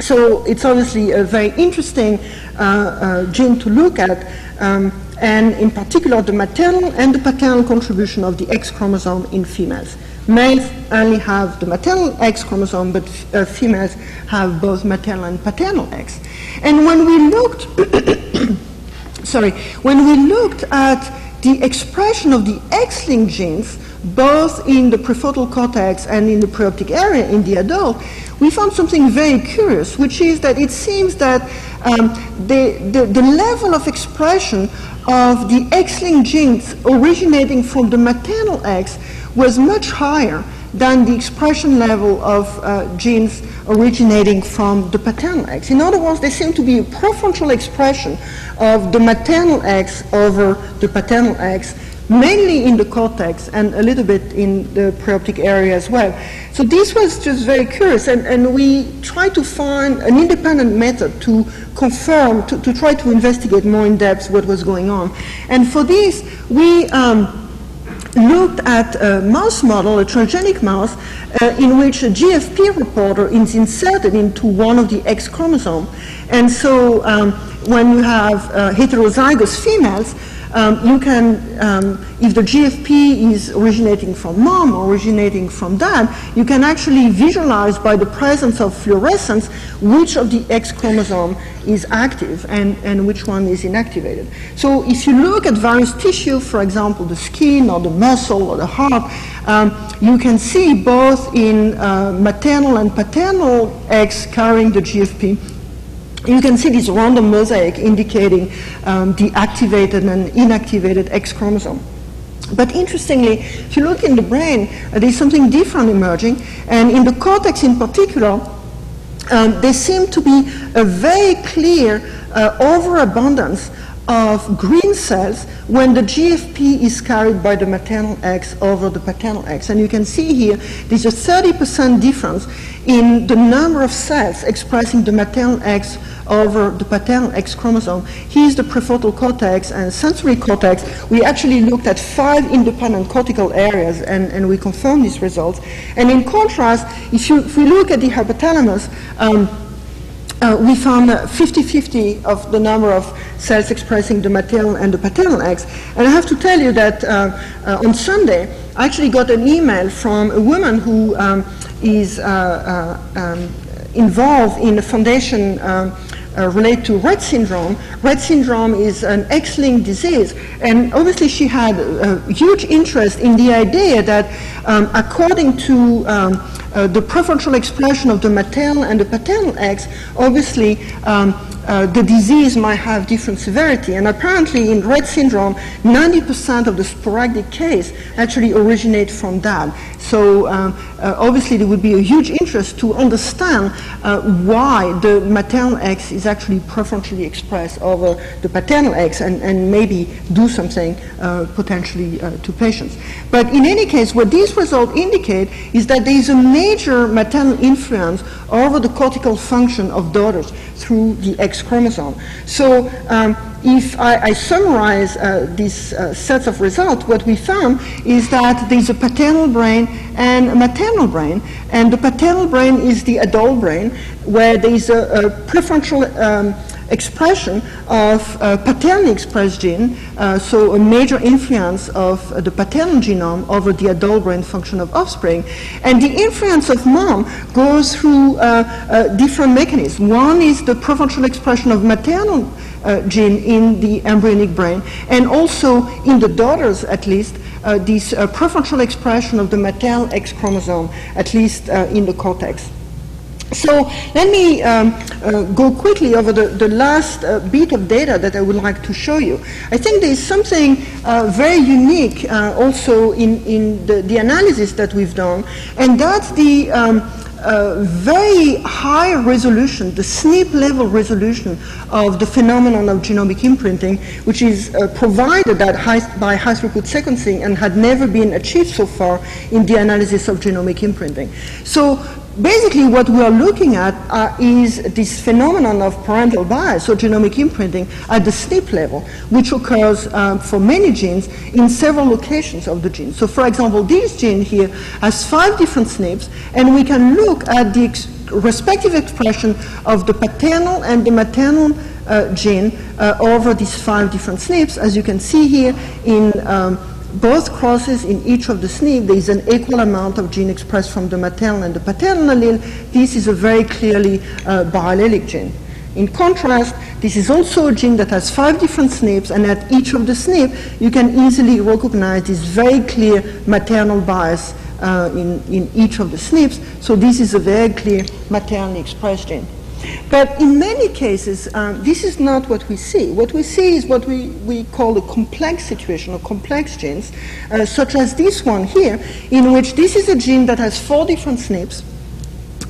So it's obviously a very interesting uh, uh, gene to look at, um, and in particular the maternal and the paternal contribution of the X chromosome in females. Males only have the maternal X chromosome, but uh, females have both maternal and paternal X. And when we looked, sorry, when we looked at the expression of the X-linked genes, both in the prefrontal cortex and in the preoptic area in the adult, we found something very curious, which is that it seems that um, the, the, the level of expression of the X-linked genes originating from the maternal X was much higher than the expression level of uh, genes originating from the paternal X. In other words, there seemed to be a preferential expression of the maternal X over the paternal X, mainly in the cortex and a little bit in the preoptic area as well. So this was just very curious, and, and we tried to find an independent method to confirm, to, to try to investigate more in depth what was going on. And for this, we um, looked at a mouse model, a transgenic mouse, uh, in which a GFP reporter is inserted into one of the X chromosome. And so um, when you have uh, heterozygous females, um, you can, um, if the GFP is originating from mom or originating from dad, you can actually visualize by the presence of fluorescence which of the X chromosome is active and, and which one is inactivated. So if you look at various tissue, for example, the skin or the muscle or the heart, um, you can see both in uh, maternal and paternal X carrying the GFP you can see this random mosaic indicating um, the activated and inactivated X chromosome. But interestingly, if you look in the brain, uh, there's something different emerging, and in the cortex in particular, um, there seems to be a very clear uh, overabundance of green cells when the GFP is carried by the maternal X over the paternal X. And you can see here, there's a 30% difference in the number of cells expressing the maternal X over the paternal X chromosome. Here's the prefrontal cortex and sensory cortex. We actually looked at five independent cortical areas and, and we confirmed these results. And in contrast, if, you, if we look at the hypothalamus, um, uh, we found 50-50 of the number of cells expressing the maternal and the paternal X. And I have to tell you that uh, uh, on Sunday, I actually got an email from a woman who um, is uh, um, involved in a foundation um, uh, to Rett syndrome. Rett syndrome is an X-linked disease, and obviously she had a huge interest in the idea that um, according to um, uh, the preferential expression of the maternal and the paternal X, obviously um, uh, the disease might have different severity. And apparently in Rett syndrome, 90% of the sporadic case actually originate from that. So um, uh, obviously there would be a huge interest to understand uh, why the maternal X is actually preferentially expressed over the paternal X and, and maybe do something uh, potentially uh, to patients. But in any case, what these results indicate is that there is a major maternal influence over the cortical function of daughters through the X chromosome. So um, if I, I summarize uh, these uh, sets of results, what we found is that there's a paternal brain and a maternal brain, and the paternal brain is the adult brain, where there's a, a preferential um, expression of uh, paternally expressed gene, uh, so a major influence of uh, the paternal genome over the adult brain function of offspring. And the influence of mom goes through uh, uh, different mechanisms. One is the preferential expression of maternal uh, gene in the embryonic brain, and also in the daughters at least, this preferential expression of the maternal X chromosome, at least in the cortex. So let me um, uh, go quickly over the, the last uh, bit of data that I would like to show you. I think there's something uh, very unique uh, also in, in the, the, analysis that we've done, and that's the um, uh, very high resolution, the SNP level resolution of the phenomenon of genomic imprinting, which is uh, provided high, by high throughput sequencing and had never been achieved so far in the analysis of genomic imprinting. So basically what we are looking at is this phenomenon of parental bias or genomic imprinting at the SNP level, which occurs um, for many genes in several locations of the gene. So for example, this gene here has five different SNPs, and we can look at the ex respective expression of the paternal and the maternal uh, gene uh, over these five different SNPs. As you can see here in um, both crosses in each of the SNP, there is an equal amount of gene expressed from the maternal and the paternal allele. This is a very clearly uh, biallelic gene. In contrast, this is also a gene that has five different SNPs, and at each of the SNP, you can easily recognize this very clear maternal bias uh, in, in each of the SNPs. So this is a very clear maternally expressed gene. But in many cases, um, this is not what we see. What we see is what we, we call a complex situation or complex genes, uh, such as this one here, in which this is a gene that has four different SNPs.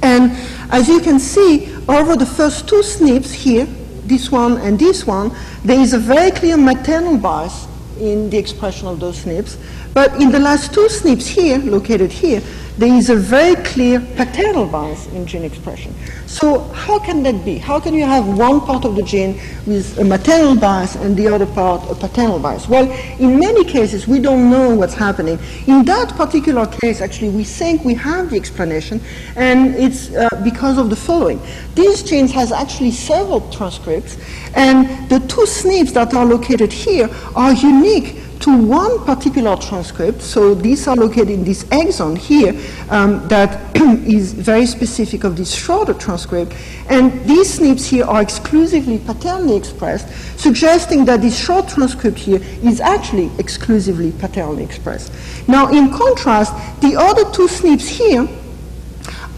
And as you can see, over the first two SNPs here, this one and this one, there is a very clear maternal bias in the expression of those SNPs. But in the last two SNPs here, located here, there is a very clear paternal bias in gene expression. So how can that be? How can you have one part of the gene with a maternal bias and the other part a paternal bias? Well, in many cases, we don't know what's happening. In that particular case, actually, we think we have the explanation, and it's uh, because of the following. These genes has actually several transcripts, and the two SNPs that are located here are unique to one particular transcript. So these are located in this exon here um, that is very specific of this shorter transcript. And these SNPs here are exclusively paternally expressed, suggesting that this short transcript here is actually exclusively paternally expressed. Now, in contrast, the other two SNPs here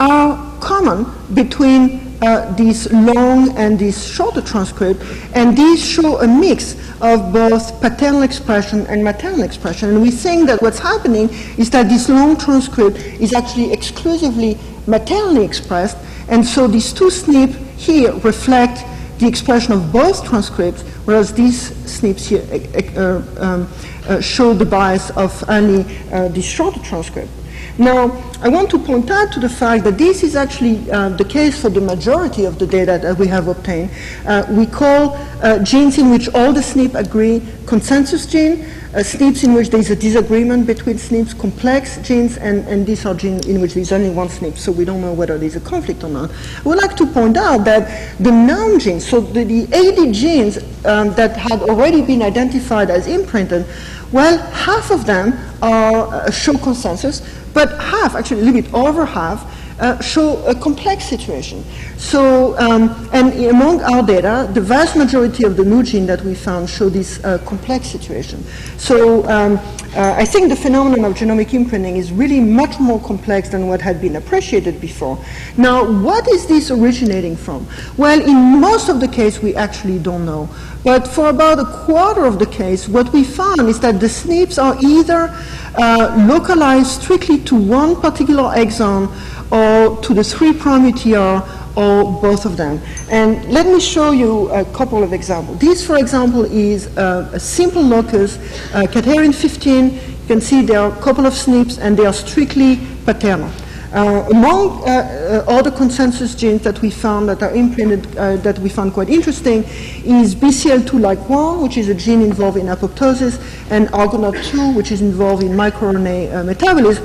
are common between uh, this long and these shorter transcript, and these show a mix of both paternal expression and maternal expression. And we think that what's happening is that this long transcript is actually exclusively maternally expressed, and so these two SNP here reflect the expression of both transcripts, whereas these SNPs here uh, um, uh, show the bias of only uh, the shorter transcript. Now, I want to point out to the fact that this is actually uh, the case for the majority of the data that we have obtained. Uh, we call uh, genes in which all the SNP agree consensus gene, uh, SNPs in which there is a disagreement between SNPs, complex genes, and, and these are genes in which there is only one SNP, so we don't know whether there is a conflict or not. I would like to point out that the known genes, so the, the 80 genes um, that had already been identified as imprinted, well, half of them are, uh, show consensus, but half, actually a little bit over half, uh, show a complex situation. So, um, and among our data, the vast majority of the new gene that we found show this uh, complex situation. So, um, uh, I think the phenomenon of genomic imprinting is really much more complex than what had been appreciated before. Now, what is this originating from? Well, in most of the case, we actually don't know. But for about a quarter of the case, what we found is that the SNPs are either uh, localized strictly to one particular exon or to the three prime UTR or both of them. And let me show you a couple of examples. This, for example, is a, a simple locus, uh, 15. You can see there are a couple of SNPs and they are strictly paternal. Uh, among uh, uh, other consensus genes that we found that are imprinted, uh, that we found quite interesting, is BCL2 like 1, which is a gene involved in apoptosis, and Argonaute2, which is involved in microRNA uh, metabolism.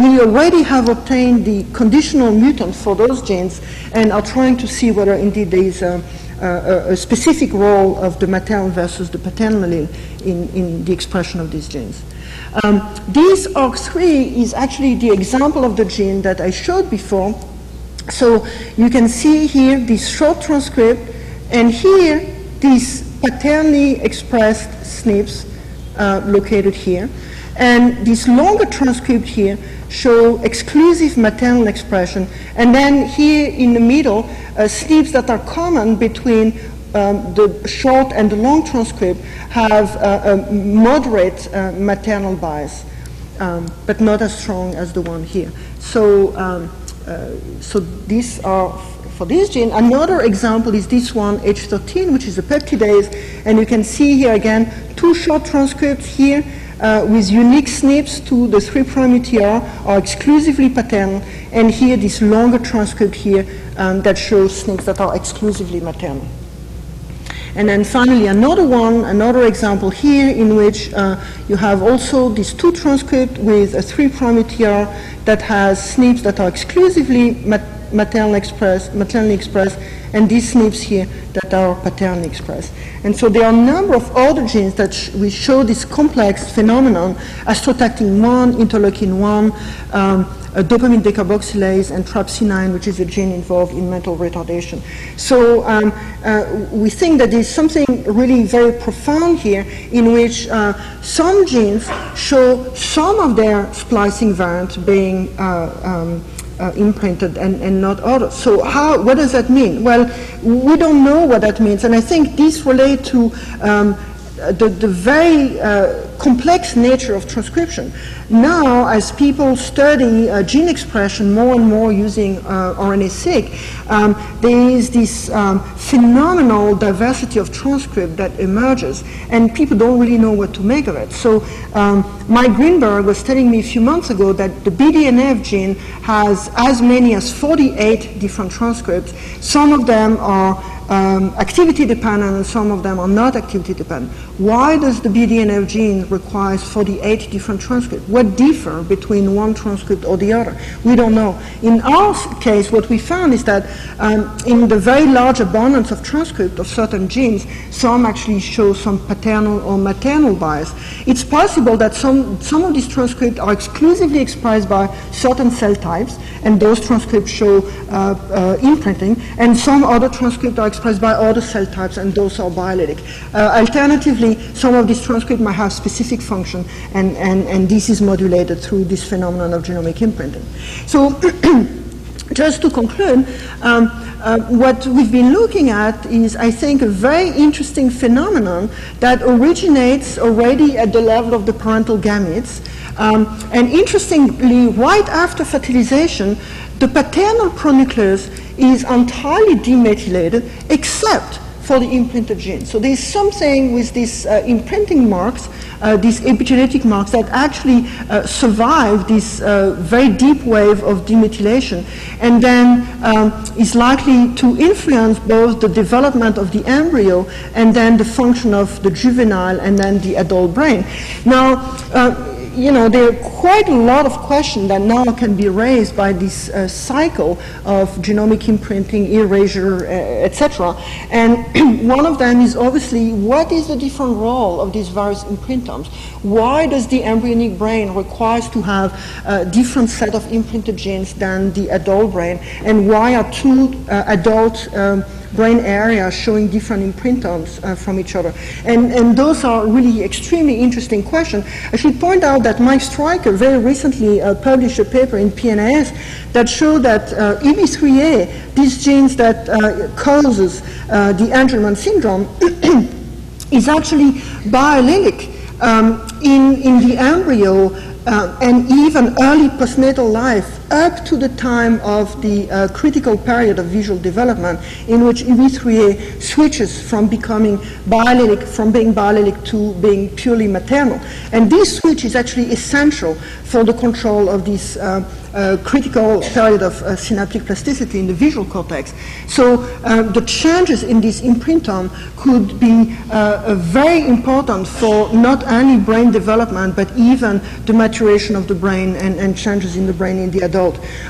We already have obtained the conditional mutant for those genes and are trying to see whether indeed there is a, a, a specific role of the maternal versus the paternal allele in, in the expression of these genes. Um, this ORG3 is actually the example of the gene that I showed before. So you can see here this short transcript, and here these paternally expressed SNPs uh, located here. And this longer transcript here show exclusive maternal expression. And then here in the middle, uh, SNPs that are common between um, the short and the long transcript have a, a moderate uh, maternal bias, um, but not as strong as the one here. So, um, uh, so these are for this gene. Another example is this one, H13, which is a peptidase, and you can see here again two short transcripts here. Uh, with unique SNPs to the 3' UTR are exclusively paternal, and here this longer transcript here um, that shows SNPs that are exclusively maternal. And then finally another one, another example here in which uh, you have also this two transcript with a 3' UTR that has SNPs that are exclusively mat maternally expressed, maternally expressed, and these SNPs here that are paternally expressed. And so there are a number of other genes that sh we show this complex phenomenon, astrotactin 1, interleukin 1, um, dopamine decarboxylase and TRPC9, which is a gene involved in mental retardation. So um, uh, we think that there's something really very profound here in which uh, some genes show some of their splicing variants being uh, um, uh, imprinted and, and not others. So how, what does that mean? Well, we don't know what that means, and I think these relate to um, the, the very uh, complex nature of transcription. Now, as people study uh, gene expression more and more using uh, RNA-seq, um, there is this um, phenomenal diversity of transcript that emerges, and people don't really know what to make of it. So, um, Mike Greenberg was telling me a few months ago that the BDNF gene has as many as 48 different transcripts. Some of them are um, activity dependent and some of them are not activity dependent. Why does the BDNF gene require 48 different transcripts? What differ between one transcript or the other? We don't know. In our case, what we found is that um, in the very large abundance of transcript of certain genes, some actually show some paternal or maternal bias. It's possible that some, some of these transcripts are exclusively expressed by certain cell types, and those transcripts show uh, uh, imprinting, and some other transcripts are expressed by other cell types, and those are biallelic. Uh, alternatively, some of these transcripts might have specific function, and, and, and this is modulated through this phenomenon of genomic imprinting. So, just to conclude, um, uh, what we've been looking at is, I think, a very interesting phenomenon that originates already at the level of the parental gametes. Um, and interestingly, right after fertilization, the paternal pronucleus is entirely demethylated except for the imprinted gene. So there's something with these uh, imprinting marks, uh, these epigenetic marks that actually uh, survive this uh, very deep wave of demethylation and then um, is likely to influence both the development of the embryo and then the function of the juvenile and then the adult brain. Now, uh, you know, there are quite a lot of questions that now can be raised by this uh, cycle of genomic imprinting, erasure, uh, etc. And one of them is obviously what is the different role of these various imprintomes? Why does the embryonic brain requires to have a different set of imprinted genes than the adult brain? And why are two uh, adult um, brain areas showing different imprintomes uh, from each other. And, and those are really extremely interesting questions. I should point out that Mike Stryker very recently uh, published a paper in PNAS that showed that uh, UBE3A, these genes that uh, causes uh, the Angelman syndrome, is actually biallelic um, in, in the embryo uh, and even early postnatal life up to the time of the uh, critical period of visual development in which UBE3A switches from becoming biallelic, from being biallelic to being purely maternal. And this switch is actually essential for the control of this uh, uh, critical period of uh, synaptic plasticity in the visual cortex. So uh, the changes in this imprintome could be uh, very important for not only brain development, but even the maturation of the brain and, and changes in the brain in the adult.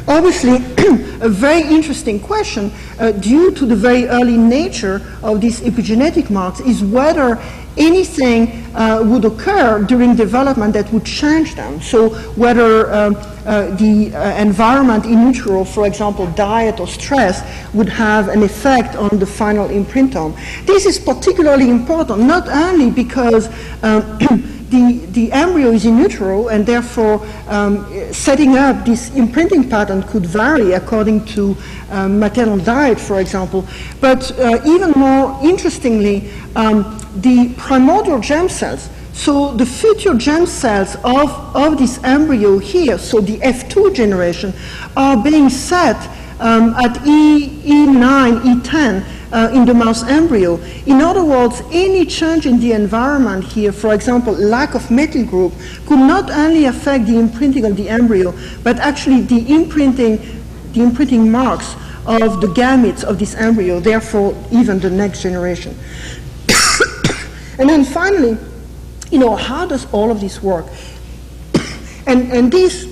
Obviously, a very interesting question uh, due to the very early nature of these epigenetic marks is whether anything uh, would occur during development that would change them. So whether um, uh, the uh, environment in utero, for example, diet or stress, would have an effect on the final imprintome. This is particularly important, not only because um, the, the embryo is in utero, and therefore um, setting up this imprinting pattern could vary according to um, maternal diet, for example. But uh, even more interestingly, um, the primordial germ cells, so the future germ cells of, of this embryo here, so the F2 generation, are being set um, at E, E9, E10, uh, in the mouse embryo. In other words, any change in the environment here, for example, lack of methyl group, could not only affect the imprinting of the embryo, but actually the imprinting, the imprinting marks of the gametes of this embryo, therefore even the next generation. and then finally, you know, how does all of this work? and, and this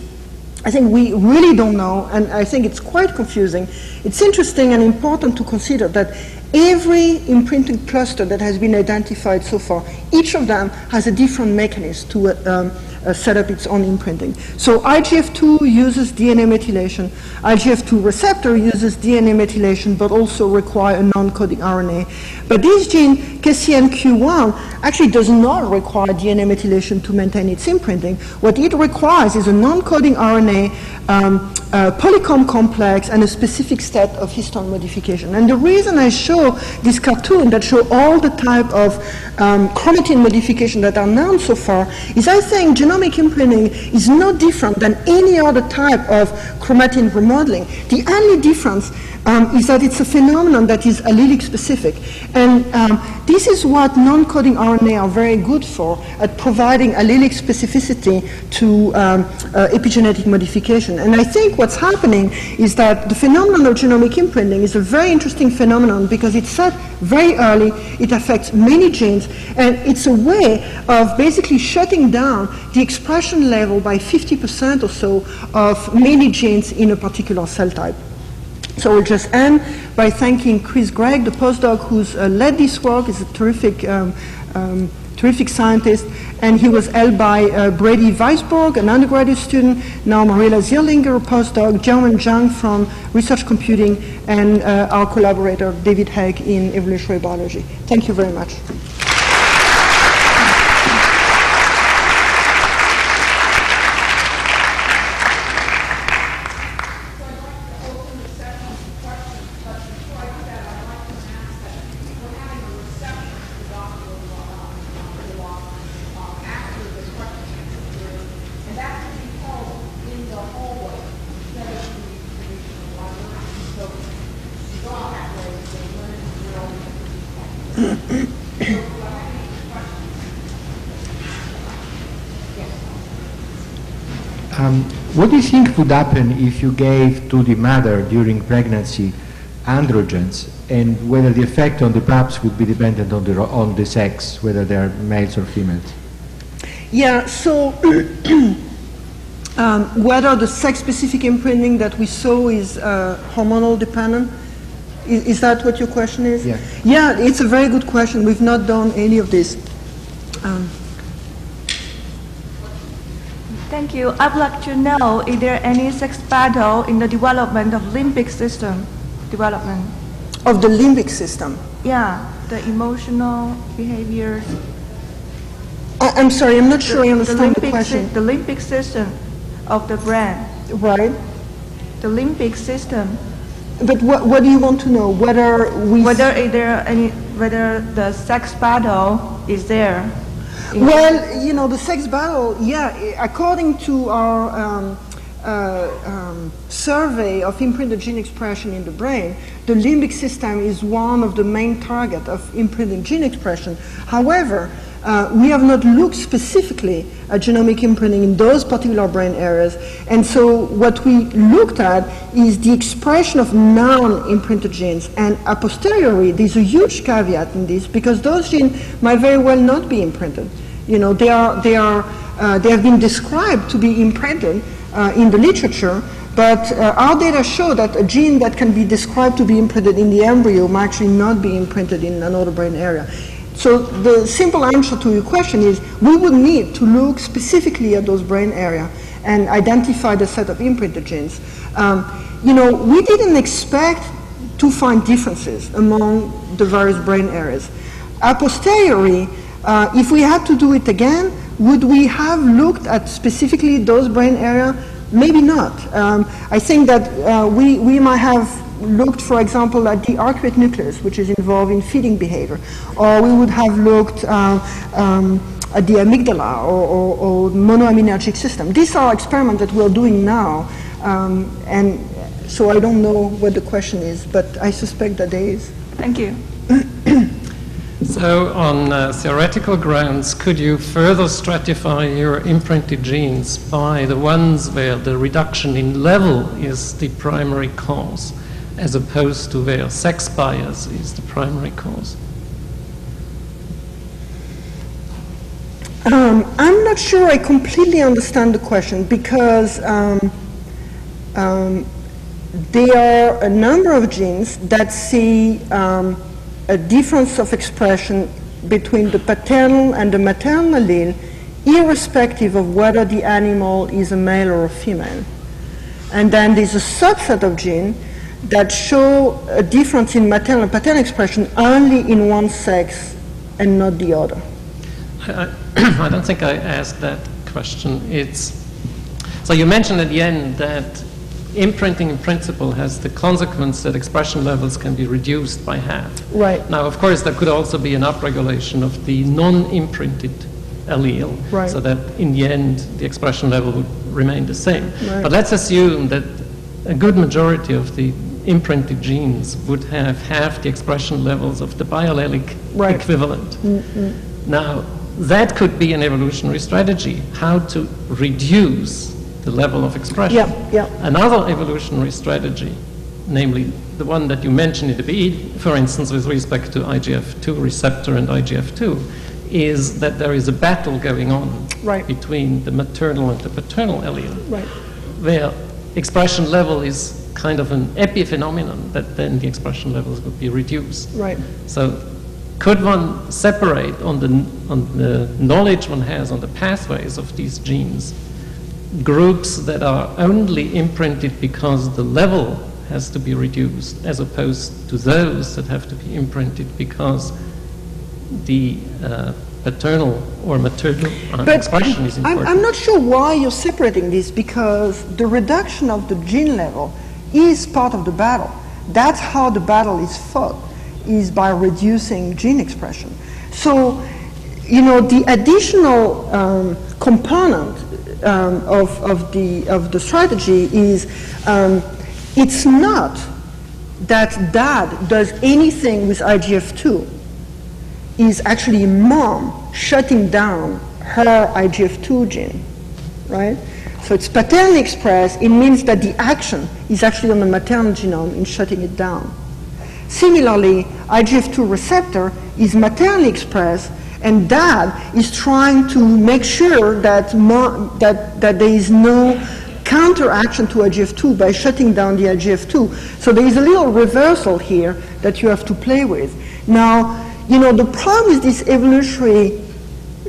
I think we really don't know, and I think it's quite confusing. It's interesting and important to consider that every imprinting cluster that has been identified so far, each of them has a different mechanism to um, uh, set up its own imprinting. So IGF2 uses DNA methylation. IGF2 receptor uses DNA methylation, but also require a non-coding RNA. But this gene, KCNQ1, actually does not require DNA methylation to maintain its imprinting. What it requires is a non-coding RNA, um, a polycomb complex, and a specific set of histone modification. And the reason I show this cartoon that show all the type of um, chromatin modification that are known so far is I think genomic imprinting is no different than any other type of chromatin remodeling. The only difference um, is that it's a phenomenon that is allelic specific. And um, this is what non-coding RNA are very good for, at providing allelic specificity to um, uh, epigenetic modification. And I think what's happening is that the phenomenon of genomic imprinting is a very interesting phenomenon because it's set very early, it affects many genes, and it's a way of basically shutting down the expression level by 50% or so of many genes in a particular cell type. So we'll just end by thanking Chris Gregg, the postdoc who's uh, led this work. He's a terrific, um, um, terrific scientist. And he was held by uh, Brady Weissbourd, an undergraduate student, now Mariela Zierlinger, a postdoc, Jiangwen Zhang from Research Computing, and uh, our collaborator, David Haig, in evolutionary biology. Thank you very much. Um, what do you think would happen if you gave to the mother during pregnancy androgens and whether the effect on the pups would be dependent on the, on the sex, whether they are males or females? Yeah, so um, whether the sex-specific imprinting that we saw is uh, hormonal dependent, is, is that what your question is? Yeah. Yeah, it's a very good question. We've not done any of this. Um, Thank you. I'd like to know, is there any sex battle in the development of limbic system development? of the limbic system. Yeah, the emotional behaviors. I, I'm sorry, I'm not sure I the understand the limbic sy- question. The limbic system of the brain, Right? the limbic system. But what, what do you want to know? Whether we... Whether is there any, whether the sex battle is there? In- Well, you know, the sex battle, yeah, according to our um, uh, um, survey of imprinted gene expression in the brain, the limbic system is one of the main target of imprinted gene expression. However, uh, we have not looked specifically at genomic imprinting in those particular brain areas, and so what we looked at is the expression of non-imprinted genes, and a posteriori, there's a huge caveat in this because those genes might very well not be imprinted. You know, they are, they are, uh, they have been described to be imprinted uh, in the literature, but uh, our data show that a gene that can be described to be imprinted in the embryo might actually not be imprinted in another brain area. So the simple answer to your question is we would need to look specifically at those brain area and identify the set of imprinted genes. Um, you know, we didn't expect to find differences among the various brain areas. A posteriori, uh, if we had to do it again, would we have looked at specifically those brain area? Maybe not. Um, I think that uh, we, we might have looked, for example, at the arcuate nucleus, which is involved in feeding behavior, or we would have looked uh, um, at the amygdala or, or, or monoaminergic system. These are experiments that we're doing now, um, and so I don't know what the question is, but I suspect that there is. Thank you. So, on uh, theoretical grounds, could you further stratify your imprinted genes by the ones where the reduction in level is the primary cause, as opposed to where sex bias is the primary cause? Um, I'm not sure I completely understand the question because um, um, there are a number of genes that see um, a difference of expression between the paternal and the maternal allele, irrespective of whether the animal is a male or a female. And then there's a subset of genes that show a difference in maternal and paternal expression only in one sex and not the other. I, I I don't think I asked that question. It's so you mentioned at the end that imprinting in principle has the consequence that expression levels can be reduced by half. Right. Now, of course, there could also be an upregulation of the non-imprinted allele, Right. so that in the end the expression level would remain the same. Right. But let's assume that a good majority of the imprinted genes would have half the expression levels of the biallelic Right. equivalent. Mm, mm. Now, that could be an evolutionary strategy, how to reduce the level of expression. Yeah, yeah. Another evolutionary strategy, namely the one that you mentioned in the BE, for instance, with respect to IGF-2 receptor and IGF-2, is that there is a battle going on Right. between the maternal and the paternal allele, Right. where expression level is kind of an epiphenomenon, that then the expression levels would be reduced. Right. So could one separate on the, on the knowledge one has on the pathways of these genes groups that are only imprinted because the level has to be reduced as opposed to those that have to be imprinted because the uh, paternal or maternal uh, expression is I'm. I'm not sure why you're separating this because the reduction of the gene level is part of the battle. That's how the battle is fought, is by reducing gene expression. So, you know, the additional um, component um, of, of, the, of the strategy is um, it's not that dad does anything with IGF-2 is actually mom shutting down her IGF-2 gene, right? So it's paternally expressed. It means that the action is actually on the maternal genome in shutting it down. Similarly, IGF-2 receptor is maternally expressed, And dad is trying to make sure that, that, that there is no counteraction to IGF-2 by shutting down the IGF-2. So there is a little reversal here that you have to play with. Now, you know, the problem with this evolutionary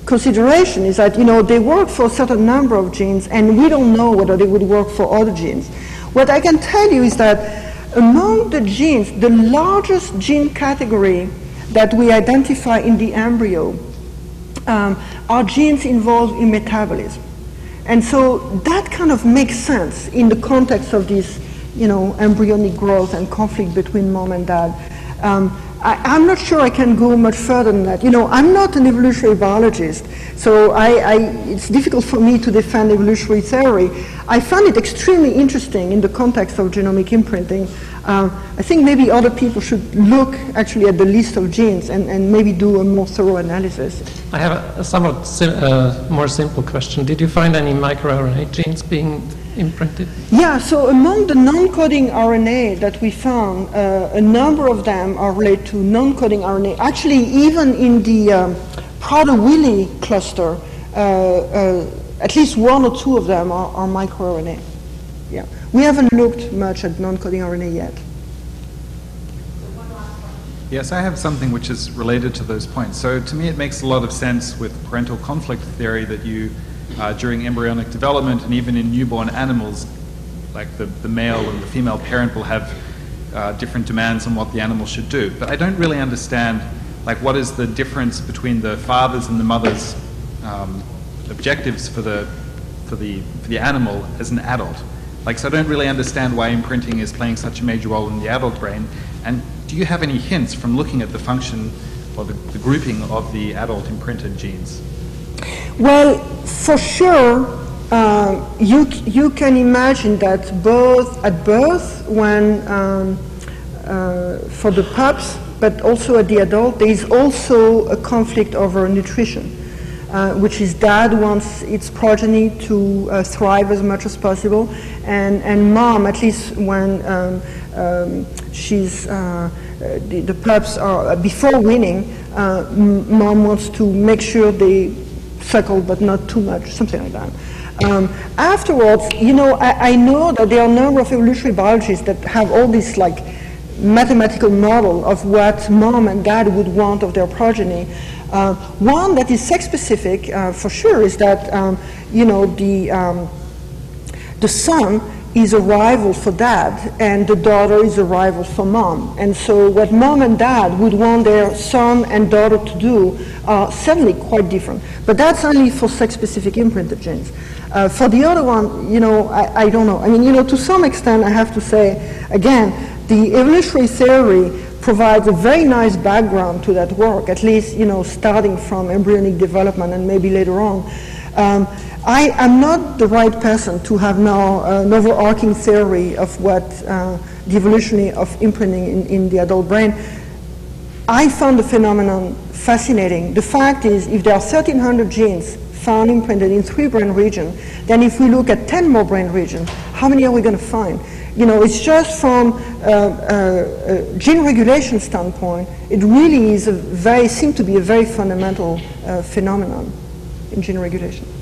consideration is that, you know, they work for a certain number of genes and we don't know whether they would work for other genes. What I can tell you is that among the genes, the largest gene category that we identify in the embryo um, are genes involved in metabolism. And so that kind of makes sense in the context of this, you know, embryonic growth and conflict between mom and dad. Um, I, am not sure I can go much further than that. You know, I'm not an evolutionary biologist, so I, I, it's difficult for me to defend evolutionary theory. I find it extremely interesting in the context of genomic imprinting. Uh, I think maybe other people should look actually at the list of genes and, and maybe do a more thorough analysis. I have a, a somewhat sim uh, more simple question. Did you find any microRNA genes being imprinted? Yeah, so among the non-coding RNA that we found, uh, a number of them are related to non-coding RNA. Actually, even in the um, Prader-Willi cluster, uh, uh, at least one or two of them are, are microRNA. Yeah, we haven't looked much at non-coding RNA yet. Yes, I have something which is related to those points. So to me, it makes a lot of sense with parental conflict theory that you uh, during embryonic development and even in newborn animals, like the, the male and the female parent will have uh, different demands on what the animal should do. But I don't really understand, like, what is the difference between the father's and the mother's um, objectives for the, for, the, for the animal as an adult? Like, so I don't really understand why imprinting is playing such a major role in the adult brain. And do you have any hints from looking at the function or the, the grouping of the adult imprinted genes? Well, for sure, uh, you, you can imagine that both at birth, when um, uh, for the pups, but also at the adult, there is also a conflict over nutrition, uh, which is dad wants its progeny to uh, thrive as much as possible, and, and mom, at least when um, um, she's uh, the, the, pups are before weaning, uh, mom wants to make sure they suckle, but not too much, something like that. Um, afterwards, you know, I, I, know that there are a number of evolutionary biologists that have all this like mathematical model of what mom and dad would want of their progeny. Uh, one that is sex specific uh, for sure is that um, you know the um, the son is a rival for dad and the daughter is a rival for mom. And so what mom and dad would want their son and daughter to do are certainly quite different. But that's only for sex-specific imprinted genes. Uh, for the other one, you know, I, I don't know. I mean, you know, to some extent, I have to say, again, the evolutionary theory provides a very nice background to that work, at least, you know, starting from embryonic development and maybe later on. Um, I am not the right person to have now an overarching theory of what uh, the evolution of imprinting in, in the adult brain. I found the phenomenon fascinating. The fact is, if there are 1,300 genes found imprinted in three brain regions, then if we look at 10 more brain regions, how many are we going to find? You know, it's just from uh, uh, gene regulation standpoint, it really is a very, seem to be a very fundamental uh, phenomenon in gene regulation.